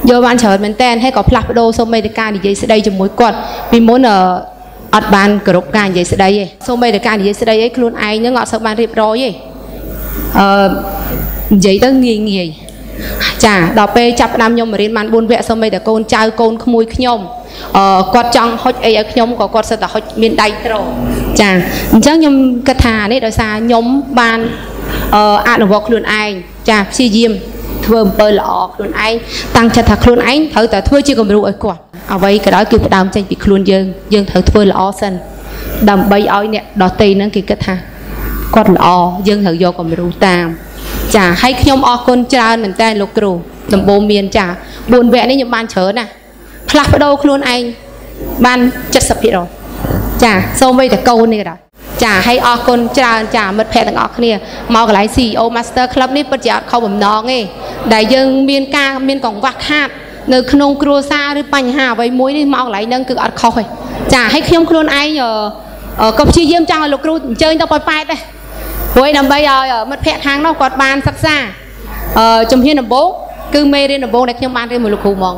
យល់បានច្រើនមែនតើហើយក៏ផ្លាស់ប្ដូរសូម្បីតែការនិយាយស្ដីជាមួយគាត់ពីមុនអត់បានគោរពការនិយាយស្ដីទេសូម្បីតែការនិយាយស្ដីអីខ្លួនឯងហ្នឹងអត់សូវបានរៀបរយទេអឺនិយាយទៅងាយងាយ ចាដល់ពេលចាប់ផ្ដើមខ្ញុំរៀនបាន4វគ្គសូម្បីតែកូនចៅកូនក្មួយខ្ញុំអឺគាត់ចង់ហុចអីឲ្យខ្ញុំក៏គាត់សិតតែហុចមានដៃត្រចាអញ្ចឹងខ្ញុំគិតថានេះដោយសារខ្ញុំបានអឺអនុវត្តខ្លួនឯងចាព្យាយាមធ្វើអំពើល្អខ្លួនឯងតាំងចិត្តថាខ្លួនឯងត្រូវតែធ្វើជាគំរូឲ្យគាត់អ្វីក៏ដោយគឺផ្ដើមចេញពីខ្លួនយើងយើងត្រូវធ្វើល្អសិនដើម្បីឲ្យអ្នកដទៃហ្នឹងគេគិតថាគាត់ល្អយើងត្រូវយកគំរូតាម ចាហើយខ្ញុំអរគុណច្រើនមែនតើលោកគ្រូដំបូងមានចា4វគ្គនេះខ្ញុំបានច្រើនណាផ្លាស់ប្ដូរខ្លួនឯងបាន70%ចាសូមវ័យតកូននេះក៏ដោយចាហើយអរគុណច្រើនចាមិត្តភ័ក្តិទាំងអស់គ្នាមកកន្លែង CEO Master Club នេះពិតជាអត់ខុសបំណងទេដែលយើងមានការមានកង្វះខាតនៅក្នុងគ្រួសារឬបញ្ហាអ្វីមួយនេះមកកន្លែងហ្នឹងគឺអត់ខុសទេចាហើយខ្ញុំខ្លួនឯងក៏ព្យាយាមចង់ឲ្យលោកគ្រូអញ្ជើញទៅប៉ោយប៉ែតដែរ ព្រោះដើម្បីឲ្យមិត្តភ័ក្តិខាងនោះគាត់បានសិក្សាអឺជំហានដំបូងគឺមេរៀនដំបូងដែលខ្ញុំបានរៀនមួយលោកគ្រូហ្មង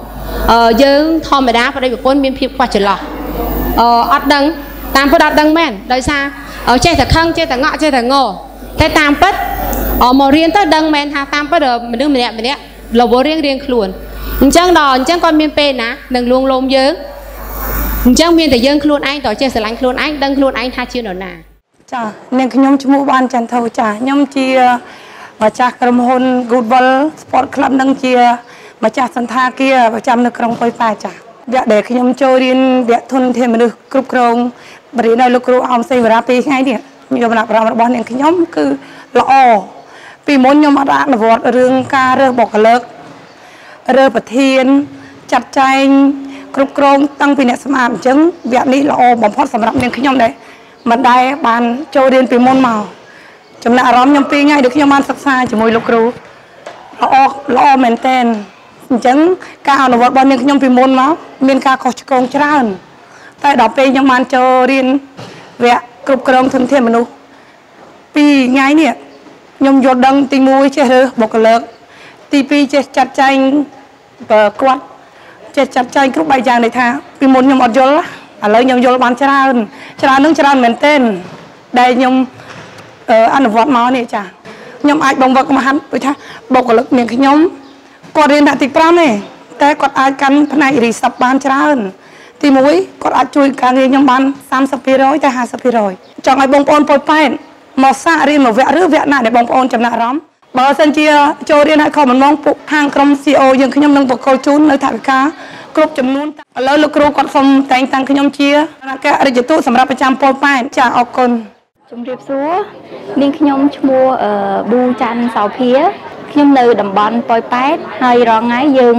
អឺយើងធម្មតាប្តីប្រពន្ធមានភាពខ្វះចន្លោះអឺអត់ដឹងតាមពិតអត់ដឹងមែនដោយសារចេះតែខឹងចេះតែងក់ចេះតែងតែតាមពិតមករៀនទៅដឹងមែនថាតាមពិតមនុស្សម្នាក់ម្នាក់រវល់រៀងរៀងខ្លួនអញ្ចឹងដល់អញ្ចឹងគាត់មានពេលណានឹងលួងលោមយើងអញ្ចឹងមានតែយើងខ្លួនឯងតើចេះស្រឡាញ់ខ្លួនឯងដឹងខ្លួនឯងថាជានរណា ចានាងខ្ញុំឈ្មោះបានចន្ទធូចាខ្ញុំជាម្ចាស់ក្រុមហ៊ុន Goodwill Sport Club និងជាម្ចាស់សន្តាគារប្រចាំនៅក្រុងប៉ោយប៉ែចាវគ្គដែលខ្ញុំចូលរៀនវគ្គធនធានមនុស្សគ្រប់គ្រងបរិញ្ញាដោយលោកគ្រូអមសេងវរាពីថ្ងៃនេះខ្ញុំចំណាប់អារម្មណ៍របស់នាងខ្ញុំគឺល្អពីមុនខ្ញុំអត់អនុវត្តរឿងការរើសបុគ្គលិករើសប្រធានចាត់ចែងគ្រប់គ្រងតាំងពីអ្នកស្មាតអញ្ចឹងវគ្គនេះល្អបំផុតសម្រាប់នាងខ្ញុំដែរ មិនដែលបានចូលរៀនពីមុនមកចំណាក់អារម្មណ៍ខ្ញុំពីរថ្ងៃដែលខ្ញុំបានសិក្សាជាមួយលោកគ្រូល្អល្អមែនតើអញ្ចឹងការអនុវត្តរបស់នាងខ្ញុំពីមុនមកមានការខុសឆ្គងច្រើន តែដល់ពេលខ្ញុំបានចូលរៀនវគ្គគ្រប់គ្រងធនធានមនុស្សពីថ្ងៃនេះខ្ញុំយល់ដឹងទី1ចេះរើសបុគ្គលិកទី2ចេះចាត់ចែងគាត់ចេះចាត់ចែងគ្រប់បែបយ៉ាងនេះថាពីមុនខ្ញុំអត់យល់ ឥឡូវខ្ញុំយល់បានច្រើនច្រើននឹងច្រើនមែនទែនដែលខ្ញុំអនុវត្តមកនេះចាខ្ញុំអាចបង្វឹកមហាត់ដូចថាបុគ្គលិកនាងខ្ញុំគាត់រៀនដាក់ទី5ទេតែគាត់អាចកាន់ផ្នែករីសិបបានច្រើន ទី1គាត់អាចជួយការងារខ្ញុំបាន30%តែ50%ចង់ឲ្យបងប្អូនពលប៉ែនមកសាករៀនមួយវគ្គឬវគ្គណាដែលបងប្អូនចំណាក់អារម្មណ៍បើសិនជាចូលរៀនឲ្យខុសមិនមកពួកខាងក្រុម CO យើងខ្ញុំនឹងបកគលជូននៅថវិកា គ្រប់ចំនួនឥឡូវលោកគ្រូគាត់សុំតែងតាំងខ្ញុំជាគណៈការរាជទូតសម្រាប់ប្រចាំពលប៉ែនចាអរគុណជំរាបសួរនាងខ្ញុំឈ្មោះប៊ូច័ន្ទសោភាខ្ញុំនៅតំបន់ប៉ោយប៉ែតហើយរងថ្ងៃយើង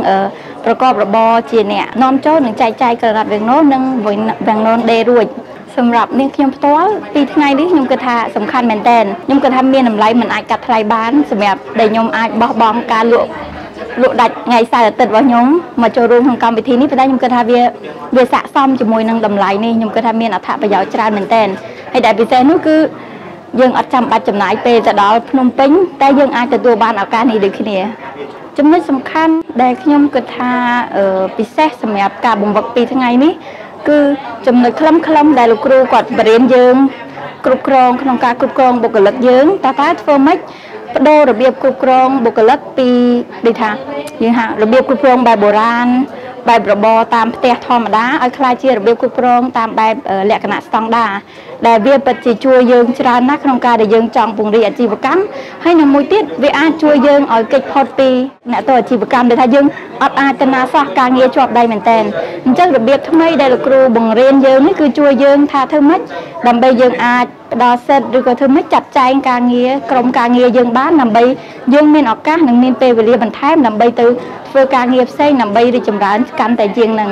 ប្រកបរបរជាអ្នកនាំចូលនិងចែកចាយក្រណាត់វាំងនននិងវាំងននដេរួចសម្រាប់នាងខ្ញុំផ្ទាល់ពីថ្ងៃនេះខ្ញុំគិតថាសំខាន់មែនតើខ្ញុំគិតថាមានតម្លៃមិនអាចកាត់ថ្លៃបានសម្រាប់ដែលខ្ញុំអាចបោះបង់ការលក់ លក់ដាច់ថ្ងៃសៅរ៍អាទិត្យរបស់ខ្ញុំមកចូលរួមក្នុងកម្មវិធីនេះប៉ុន្តែខ្ញុំគិតថាវាវាស័ក្តិសមជាមួយនឹងតម្លៃនេះខ្ញុំគិតថាមានអត្ថប្រយោជន៍ច្រើនមែនទែនហើយដែលពិសេសនោះគឺយើងអត់ចាំបាច់ចំណាយពេលទៅដល់ភ្នំពេញតែយើងអាចទទួលបានឱកាសនេះដូចគ្នា ចំណុចសំខាន់ដែលខ្ញុំគិតថាពិសេសសម្រាប់ការបង្វឹកពីថ្ងៃនេះគឺចំណុចខ្លឹមខ្លឹមដែលលោកគ្រូគាត់បរៀនយើងគ្រប់គ្រងក្នុងការគ្រប់គ្រងបុគ្គលិកយើងតើតើធ្វើម៉េច ប្ដូររបៀបគ្រប់គ្រងបុគ្គលិកពីដូចថាយើងហៅរបៀបគ្រប់គ្រងបែបបុរាណបែបរបរតាមផ្ទះធម្មតាឲ្យខ្លាយជារបៀបគ្រប់គ្រងតាមបែបលក្ខណៈស្តង់ដារ ដែលវាពិតជាជួយយើងច្រើនណាស់ក្នុងការដែលយើងចង់ពង្រីកអាជីវកម្មហើយនឹងមួយទៀតវាអាចជួយយើងឲ្យគេចផុតពីអ្នកទៅអាជីវកម្មដែលថាយើងអត់អាចទៅណាសោះការងារជាប់ដៃមែនតើអញ្ចឹងរបៀបថ្មីដែលលោកគ្រូបង្រៀនយើងនេះគឺជួយយើងថាធ្វើម៉េចដើម្បីយើងអាចផ្ដល់សិទ្ធិឬក៏ធ្វើម៉េចចាត់ចែងការងារក្រុមការងារយើងបានដើម្បីយើងមានឱកាសនិងមានពេលវេលាបន្ថែមដើម្បីទៅធ្វើការងារផ្សេងដើម្បីរីកចម្រើនកាន់តែជាងនឹង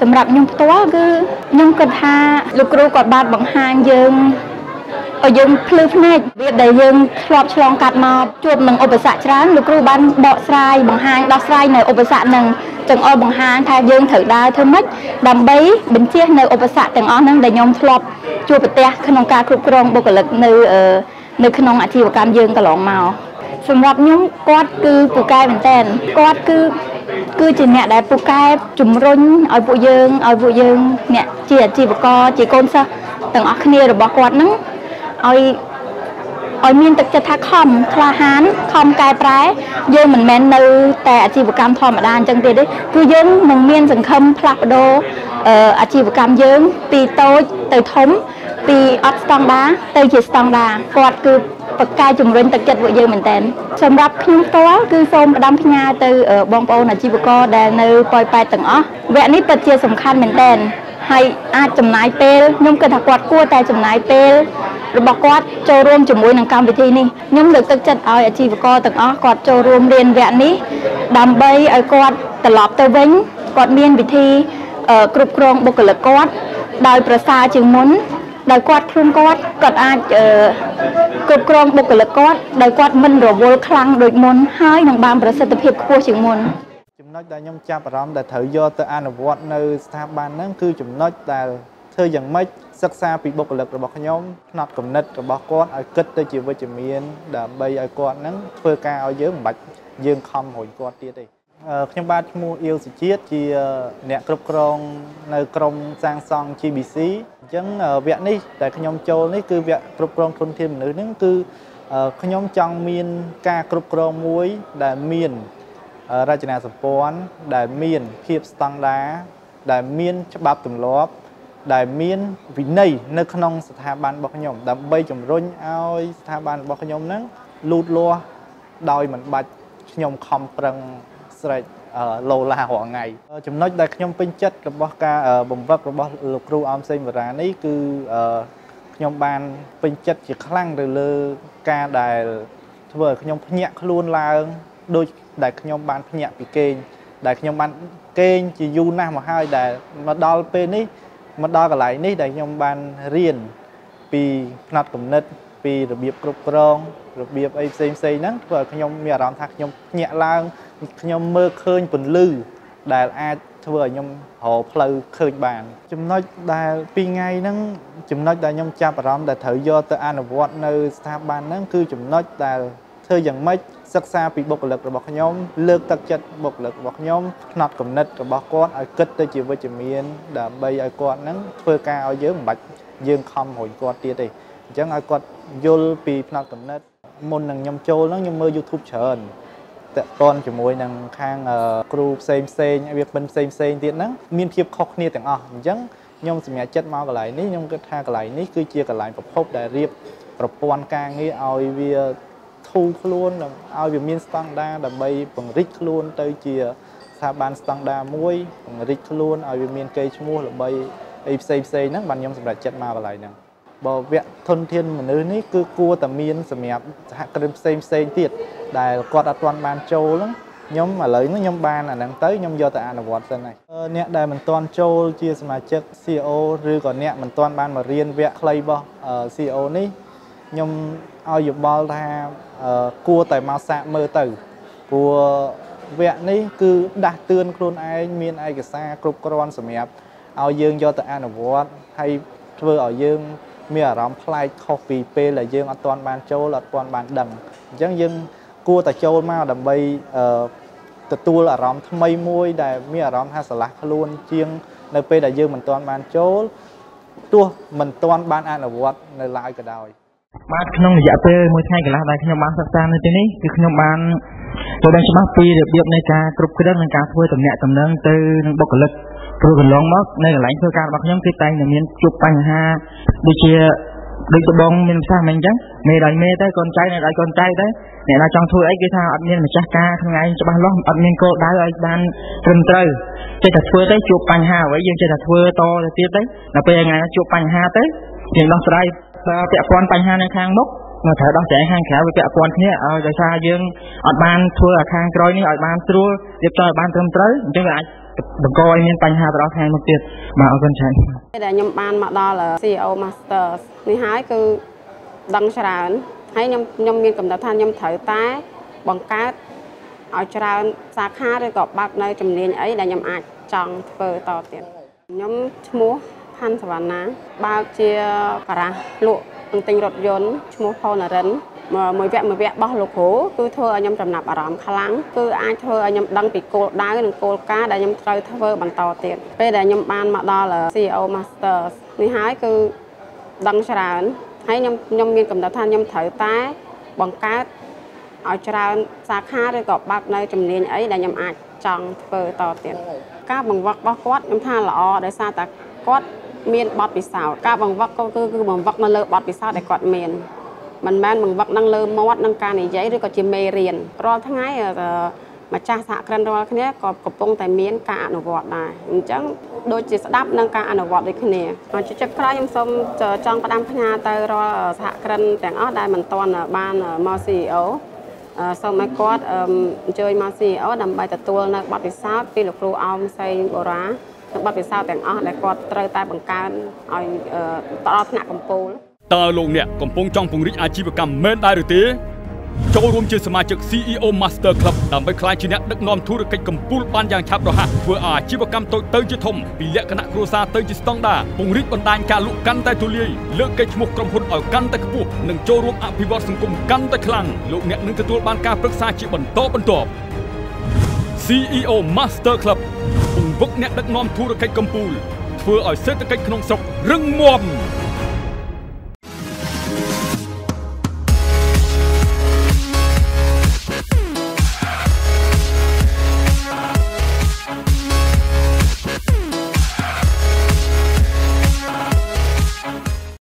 សម្រាប់ខ្ញុំផ្ទាល់គឺខ្ញុំគិតថាលោកគ្រូគាត់បានបង្ហាញយើងឲ្យយើងភ្លឺភ្នែកវាដែលយើងធ្លាប់ឆ្លងកាត់មកជួបនឹងឧបសគ្គច្រើនលោកគ្រូបានបកស្រាយបង្ហាញដោះស្រាយនៅឧបសគ្គនឹងចង្អុលបង្ហាញថាយើងត្រូវដើរធ្វើម៉េចដើម្បីបញ្ជៀសនៅឧបសគ្គទាំងអស់ហ្នឹងដែលខ្ញុំធ្លាប់ជួបប្រទះក្នុងការគ្រប់គ្រងបុគ្គលិកនៅនៅក្នុងអាជីវកម្មយើងកន្លងមក សម្រាប់ខ្ញុំគាត់គឺពូកែមែនតើគាត់គឺគឺជាអ្នកដែលពូកែជំរុញឲ្យពួកយើងឲ្យពួកយើងអ្នកជាអាជីវករជាកូនសិស្សទាំងអស់គ្នារបស់គាត់ហ្នឹងឲ្យឲ្យមានទឹកចិត្តថាខំក្លាហានខំកែប្រែយើងមិនមែននៅតែអាជីវកម្មធម្មតាអញ្ចឹងទេទេគឺយើងនឹងមានសង្ឃឹមផ្លាស់ប្ដូរអាជីវកម្មយើងពីតូចទៅធំពីអត់ស្តង់ដាទៅជាស្តង់ដាគាត់គឺ បកកាយជំរុញទឹកចិត្តពួកយើងមែនតើសម្រាប់ខ្ញុំផ្ទាល់គឺសូមផ្ដាំផ្ញើទៅបងប្អូនអាជីវករដែលនៅប៉ោយប៉ែតទាំងអស់វគ្គនេះពិតជាសំខាន់មែនតើហើយអាចចំណាយពេលខ្ញុំគិតថាគាត់គួរតែចំណាយពេលរបស់គាត់ចូលរួមជាមួយនឹងកម្មវិធីនេះខ្ញុំលើកទឹកចិត្តឲ្យអាជីវករទាំងអស់គាត់ចូលរួមរៀនវគ្គនេះដើម្បីឲ្យគាត់ត្រឡប់ទៅវិញគាត់មានវិធីគ្រប់គ្រងបុគ្គលិកគាត់ដោយប្រសើរជាងមុន ដោយគាត់ខ្លួនគាត់គាត់អាចគ្រប់គ្រងបុគ្គលិកគាត់ដោយគាត់មិនរវល់ខ្លាំងដូចមុនហើយនឹងបានប្រសិទ្ធភាពខ្ពស់ជាងមុនចំណុចដែលខ្ញុំចាប់អារម្មណ៍ដែលត្រូវយកទៅអនុវត្តនៅស្ថាប័នហ្នឹងគឺចំណុចដែលធ្វើយ៉ាងម៉េចសិក្សាពីបុគ្គលិករបស់ខ្ញុំផ្នែកគំនិតរបស់គាត់ឲ្យគិតទៅជាវិជ្ជមានដើម្បីឲ្យគាត់ហ្នឹងធ្វើការឲ្យយើងមិនបាច់យើងខំរួញគាត់ទៀតទេខ្ញុំបាទឈ្មោះអៀវសុជាតិជាអ្នកគ្រប់គ្រងនៅក្រមសាងសង់ GBC អញ្ចឹងវគ្គនេះដែលខ្ញុំចូលនេះគឺវគ្គគ្រប់គ្រងធនធានមនុស្សហ្នឹងគឺខ្ញុំចង់មានការគ្រប់គ្រងមួយដែលមានរចនាសម្ព័ន្ធដែលមានភាពស្តង់ដាដែលមានច្បាប់ទម្លាប់ ដែលមានវិន័យនៅក្នុងស្ថាប័នរបស់ខ្ញុំ ដើម្បីជំរុញឲ្យស្ថាប័នរបស់ខ្ញុំហ្នឹងលូតលាស់ដោយមិនបាច់ខ្ញុំខំប្រឹងស្រែ កឡូឡារាល់ថ្ងៃចំណុចដែលខ្ញុំពេញចិត្តរបស់ការបង្វឹករបស់លោកគ្រូអមសេងវរានេះគឺខ្ញុំបានពេញចិត្តជាខ្លាំងទៅលើការដែលធ្វើឲ្យខ្ញុំភ្ញាក់ខ្លួនឡើងដូចដែលខ្ញុំបានភ្ញាក់ពីគេងដែលខ្ញុំបានគេងជាយូរណាស់មកហើយដែលមកដល់ពេលនេះមកដល់កន្លែងនេះដែលខ្ញុំបានរៀនពីផ្នែកគំនិត ពីរបៀបគ្រប់គ្រងរបៀបអីផ្សេងផ្សេងហ្នឹងធ្វើឲ្យខ្ញុំមានអារម្មណ៍ថាខ្ញុំភ្ញាក់ឡើង ខ្ញុំមើលឃើញពន្លឺដែលអាចធ្វើឲ្យខ្ញុំរកផ្លូវឃើញបាន ចំណុចដែលពីថ្ងៃហ្នឹងចំណុចដែលខ្ញុំចាប់អារម្មណ៍ដែលត្រូវយកទៅអនុវត្តនៅស្ថាប័នហ្នឹងគឺចំណុចដែលធ្វើយ៉ាងម៉េចសិក្សាពីបុគ្គលិករបស់ខ្ញុំលើកទឹកចិត្តបុគ្គលិករបស់ខ្ញុំផ្នត់គំនិតរបស់គាត់ឲ្យគិតទៅជាវិជ្ជមានដើម្បីឲ្យគាត់ហ្នឹងធ្វើការឲ្យយើងមិនបាច់យើងខំរួញគាត់ទៀតទេអញ្ចឹងឲ្យគាត់យល់ពីផ្នត់គំនិតមុននឹងខ្ញុំចូលហ្នឹងខ្ញុំមើល YouTube ច្រើន តកតនជាមួយនឹងខាងគ្រូផ្សេងផ្សេងវាមិនផ្សេងផ្សេងទៀតហ្នឹងមានភាពខុសគ្នាទាំងអស់អញ្ចឹងខ្ញុំសម្រេចចិត្តមកកន្លែងនេះខ្ញុំគិតថាកន្លែងនេះគឺជាកន្លែងប្រភពដែលរៀបប្រព័ន្ធការងារឲ្យវាធូរខ្លួនឲ្យវាមានស្តង់ដារដើម្បីពង្រីកខ្លួនទៅជាស្ថាប័នស្តង់ដារមួយពង្រីកខ្លួនឲ្យវាមានកេរ្តិ៍ឈ្មោះល្បីអីផ្សេងផ្សេងហ្នឹងបានខ្ញុំសម្រេចចិត្តមកកន្លែងហ្នឹងបើវគ្គធនធានមនុស្សនេះគឺគួរតែមានសម្រាប់សហគ្រិនផ្សេងផ្សេងទៀត ដែលគាត់អត់ទាន់បានចូលហ្នឹងខ្ញុំឥឡូវនេះខ្ញុំបានអាហ្នឹងទៅខ្ញុំយកទៅអនុវត្តសិនហើយអ្នកដែលមិនទាន់ចូលជាសមាជិក CEO ឬក៏អ្នកមិនទាន់បានមករៀនវគ្គខ្លីរបស់ CEO នេះខ្ញុំឲ្យយោបល់ថាគួរតែមកសាកមើលទៅព្រោះវគ្គនេះគឺដាស់តឿនខ្លួនឯងមានឯកសារគ្រប់គ្រាន់សម្រាប់ឲ្យយើងយកទៅអនុវត្តហើយធ្វើឲ្យយើងមានអារម្មណ៍ប្លែកខុសពីពេលដែលយើងអត់ទាន់បានចូលអត់ទាន់បានដឹងអញ្ចឹងយើង គួរតែចូលមកដើម្បីទទួលអារម្មណ៍ថ្មីមួយដែលមានអារម្មណ៍ថាស្រឡះខ្លួនជាង នៅពេលដែលយើងមិនទាន់បានចូលទោះមិនទាន់បានអនុវត្តនៅឡើយក៏ដោយបាទក្នុងរយៈពេលមួយថ្ងៃកន្លះដែលខ្ញុំបានសិក្សានៅទីនេះគឺខ្ញុំបានយល់ដឹងច្បាស់ពីរបៀបនៃការគ្រប់គ្រងនិងការធ្វើតំណែងតំណែងទៅនឹងបុគ្គលិកព្រោះកន្លងមកនៅកន្លែងធ្វើការរបស់ខ្ញុំគឺតែងតែមានជួបបញ្ហាដូចជា ដូចដបងមានប្រសាសន៍មិនអញ្ចឹងមេដោយមេទៅកូនចៅនៅដោយកូនចៅទៅអ្នកណាចង់ធ្វើអីគេថាអត់មានម្ចាស់ការថ្ងៃច្បាស់លាស់អត់មានគោលដៅឲ្យបានត្រឹមត្រូវចេះតែធ្វើទៅជួបបញ្ហាអ្វីយើងចេះតែធ្វើតទៅទៀតទៅដល់ពេលថ្ងៃណាជួបបញ្ហាទៅយើងដោះស្រាយពាក់ព័ន្ធបញ្ហានៅខាងមុខមកត្រូវដោះស្រាយខាងក្រៅវាពាក់ព័ន្ធគ្នាឲ្យដោយសារយើងអត់បានធ្វើឲ្យខាងក្រោយនេះឲ្យបានស្រួលរៀបចំឲ្យបានត្រឹមត្រូវអញ្ចឹងវាអាច បង្កឲ្យមានបញ្ហាទៅដល់ថ្ងៃមុខទៀតបាទអរគុណច្រើនដែលខ្ញុំបានមកដល់ CEO Masters នេះហើយគឺដឹងច្រើនហើយខ្ញុំខ្ញុំមានកំណត់ថាខ្ញុំត្រូវតែបង្កើតឲ្យច្រើនសាខាឬក៏បើកនៅជំនាញអីដែលខ្ញុំអាចចង់ធ្វើតទៀតខ្ញុំឈ្មោះផាន់សវណ្ណាបើកជាការ៉ាស់លក់នឹងទិញរថយន្តឈ្មោះផូណារិន មួយវគ្គមួយវគ្គរបស់លោកគ្រូគឺធ្វើឲ្យខ្ញុំចំណាប់អារម្មណ៍ខ្លាំងគឺអាចធ្វើឲ្យខ្ញុំដឹងពីគោលដៅនិងគោលការណ៍ដែលខ្ញុំត្រូវធ្វើបន្តទៀតពេលដែលខ្ញុំបានមកដល់ CEO Masters នេះហើយគឺដឹងច្រើនហើយខ្ញុំខ្ញុំមានកំណត់ថាខ្ញុំត្រូវតែបង្កើតឲ្យច្រើនសាខាឬក៏បើកនៅជំនាញអីដែលខ្ញុំអាចចង់ធ្វើតទៀតការបង្វឹករបស់គាត់ខ្ញុំថាល្អដោយសារតែគាត់មានបទពិសោធន៍ការបង្វឹកក៏គឺគឺបង្វឹកនៅលើបទពិសោធន៍ដែលគាត់មាន មិនមែនបង្វឹកនឹងលើមាត់នឹងការនិយាយឬក៏ជាមេរៀនរាល់ថ្ងៃម្ចាស់សហគ្រិនរាល់គ្នាក៏កំពុងតែមានការអនុវត្តដែរអញ្ចឹងដូចជាស្ដាប់នឹងការអនុវត្តដូចគ្នាជាចិត្តក្រោយខ្ញុំសូមចង់ផ្ដាំផ្ញើទៅរាល់សហគ្រិនទាំងអស់ដែលមិនទាន់បានមក CEO សូមឲ្យគាត់អញ្ជើញមក CEO ដើម្បីទទួលនៅបទពិសោធន៍ពីលោកគ្រូអោមសេងបូរ៉ានិងបទពិសោធន៍ទាំងអស់ដែលគាត់ត្រូវតែបង្កើនឲ្យដល់ថ្នាក់កំពូល តើលោកអ្នកកំពុងចង់ពង្រីកអាជីវកម្មមែនដែរឬទេចូលរួមជាសមាជិក CEO Master Club ដើម្បីក្លាយជាអ្នកដឹកនាំធុរកិច្ចកម្ពុជាបានយ៉ាងឆាប់រហ័សធ្វើអាជីវកម្មតូចទៅជាធំពីលក្ខណៈគ្រួសារទៅជាស្តង់ដារពង្រីកបណ្ដាញការលក់កាន់តែទូលាយលើកកេរ្តិ៍ឈ្មោះក្រុមហ៊ុនឲ្យកាន់តែខ្ពស់និងចូលរួមអភិវឌ្ឍសង្គមកាន់តែខ្លាំងលោកអ្នកនឹងទទួលបានការប្រឹក្សាជាបន្តបន្ទាប់ CEO Master Club ពង្វឹកអ្នកដឹកនាំធុរកិច្ចកម្ពុជាធ្វើឲ្យសេដ្ឋកិច្ចក្នុងស្រុករឹងមាំ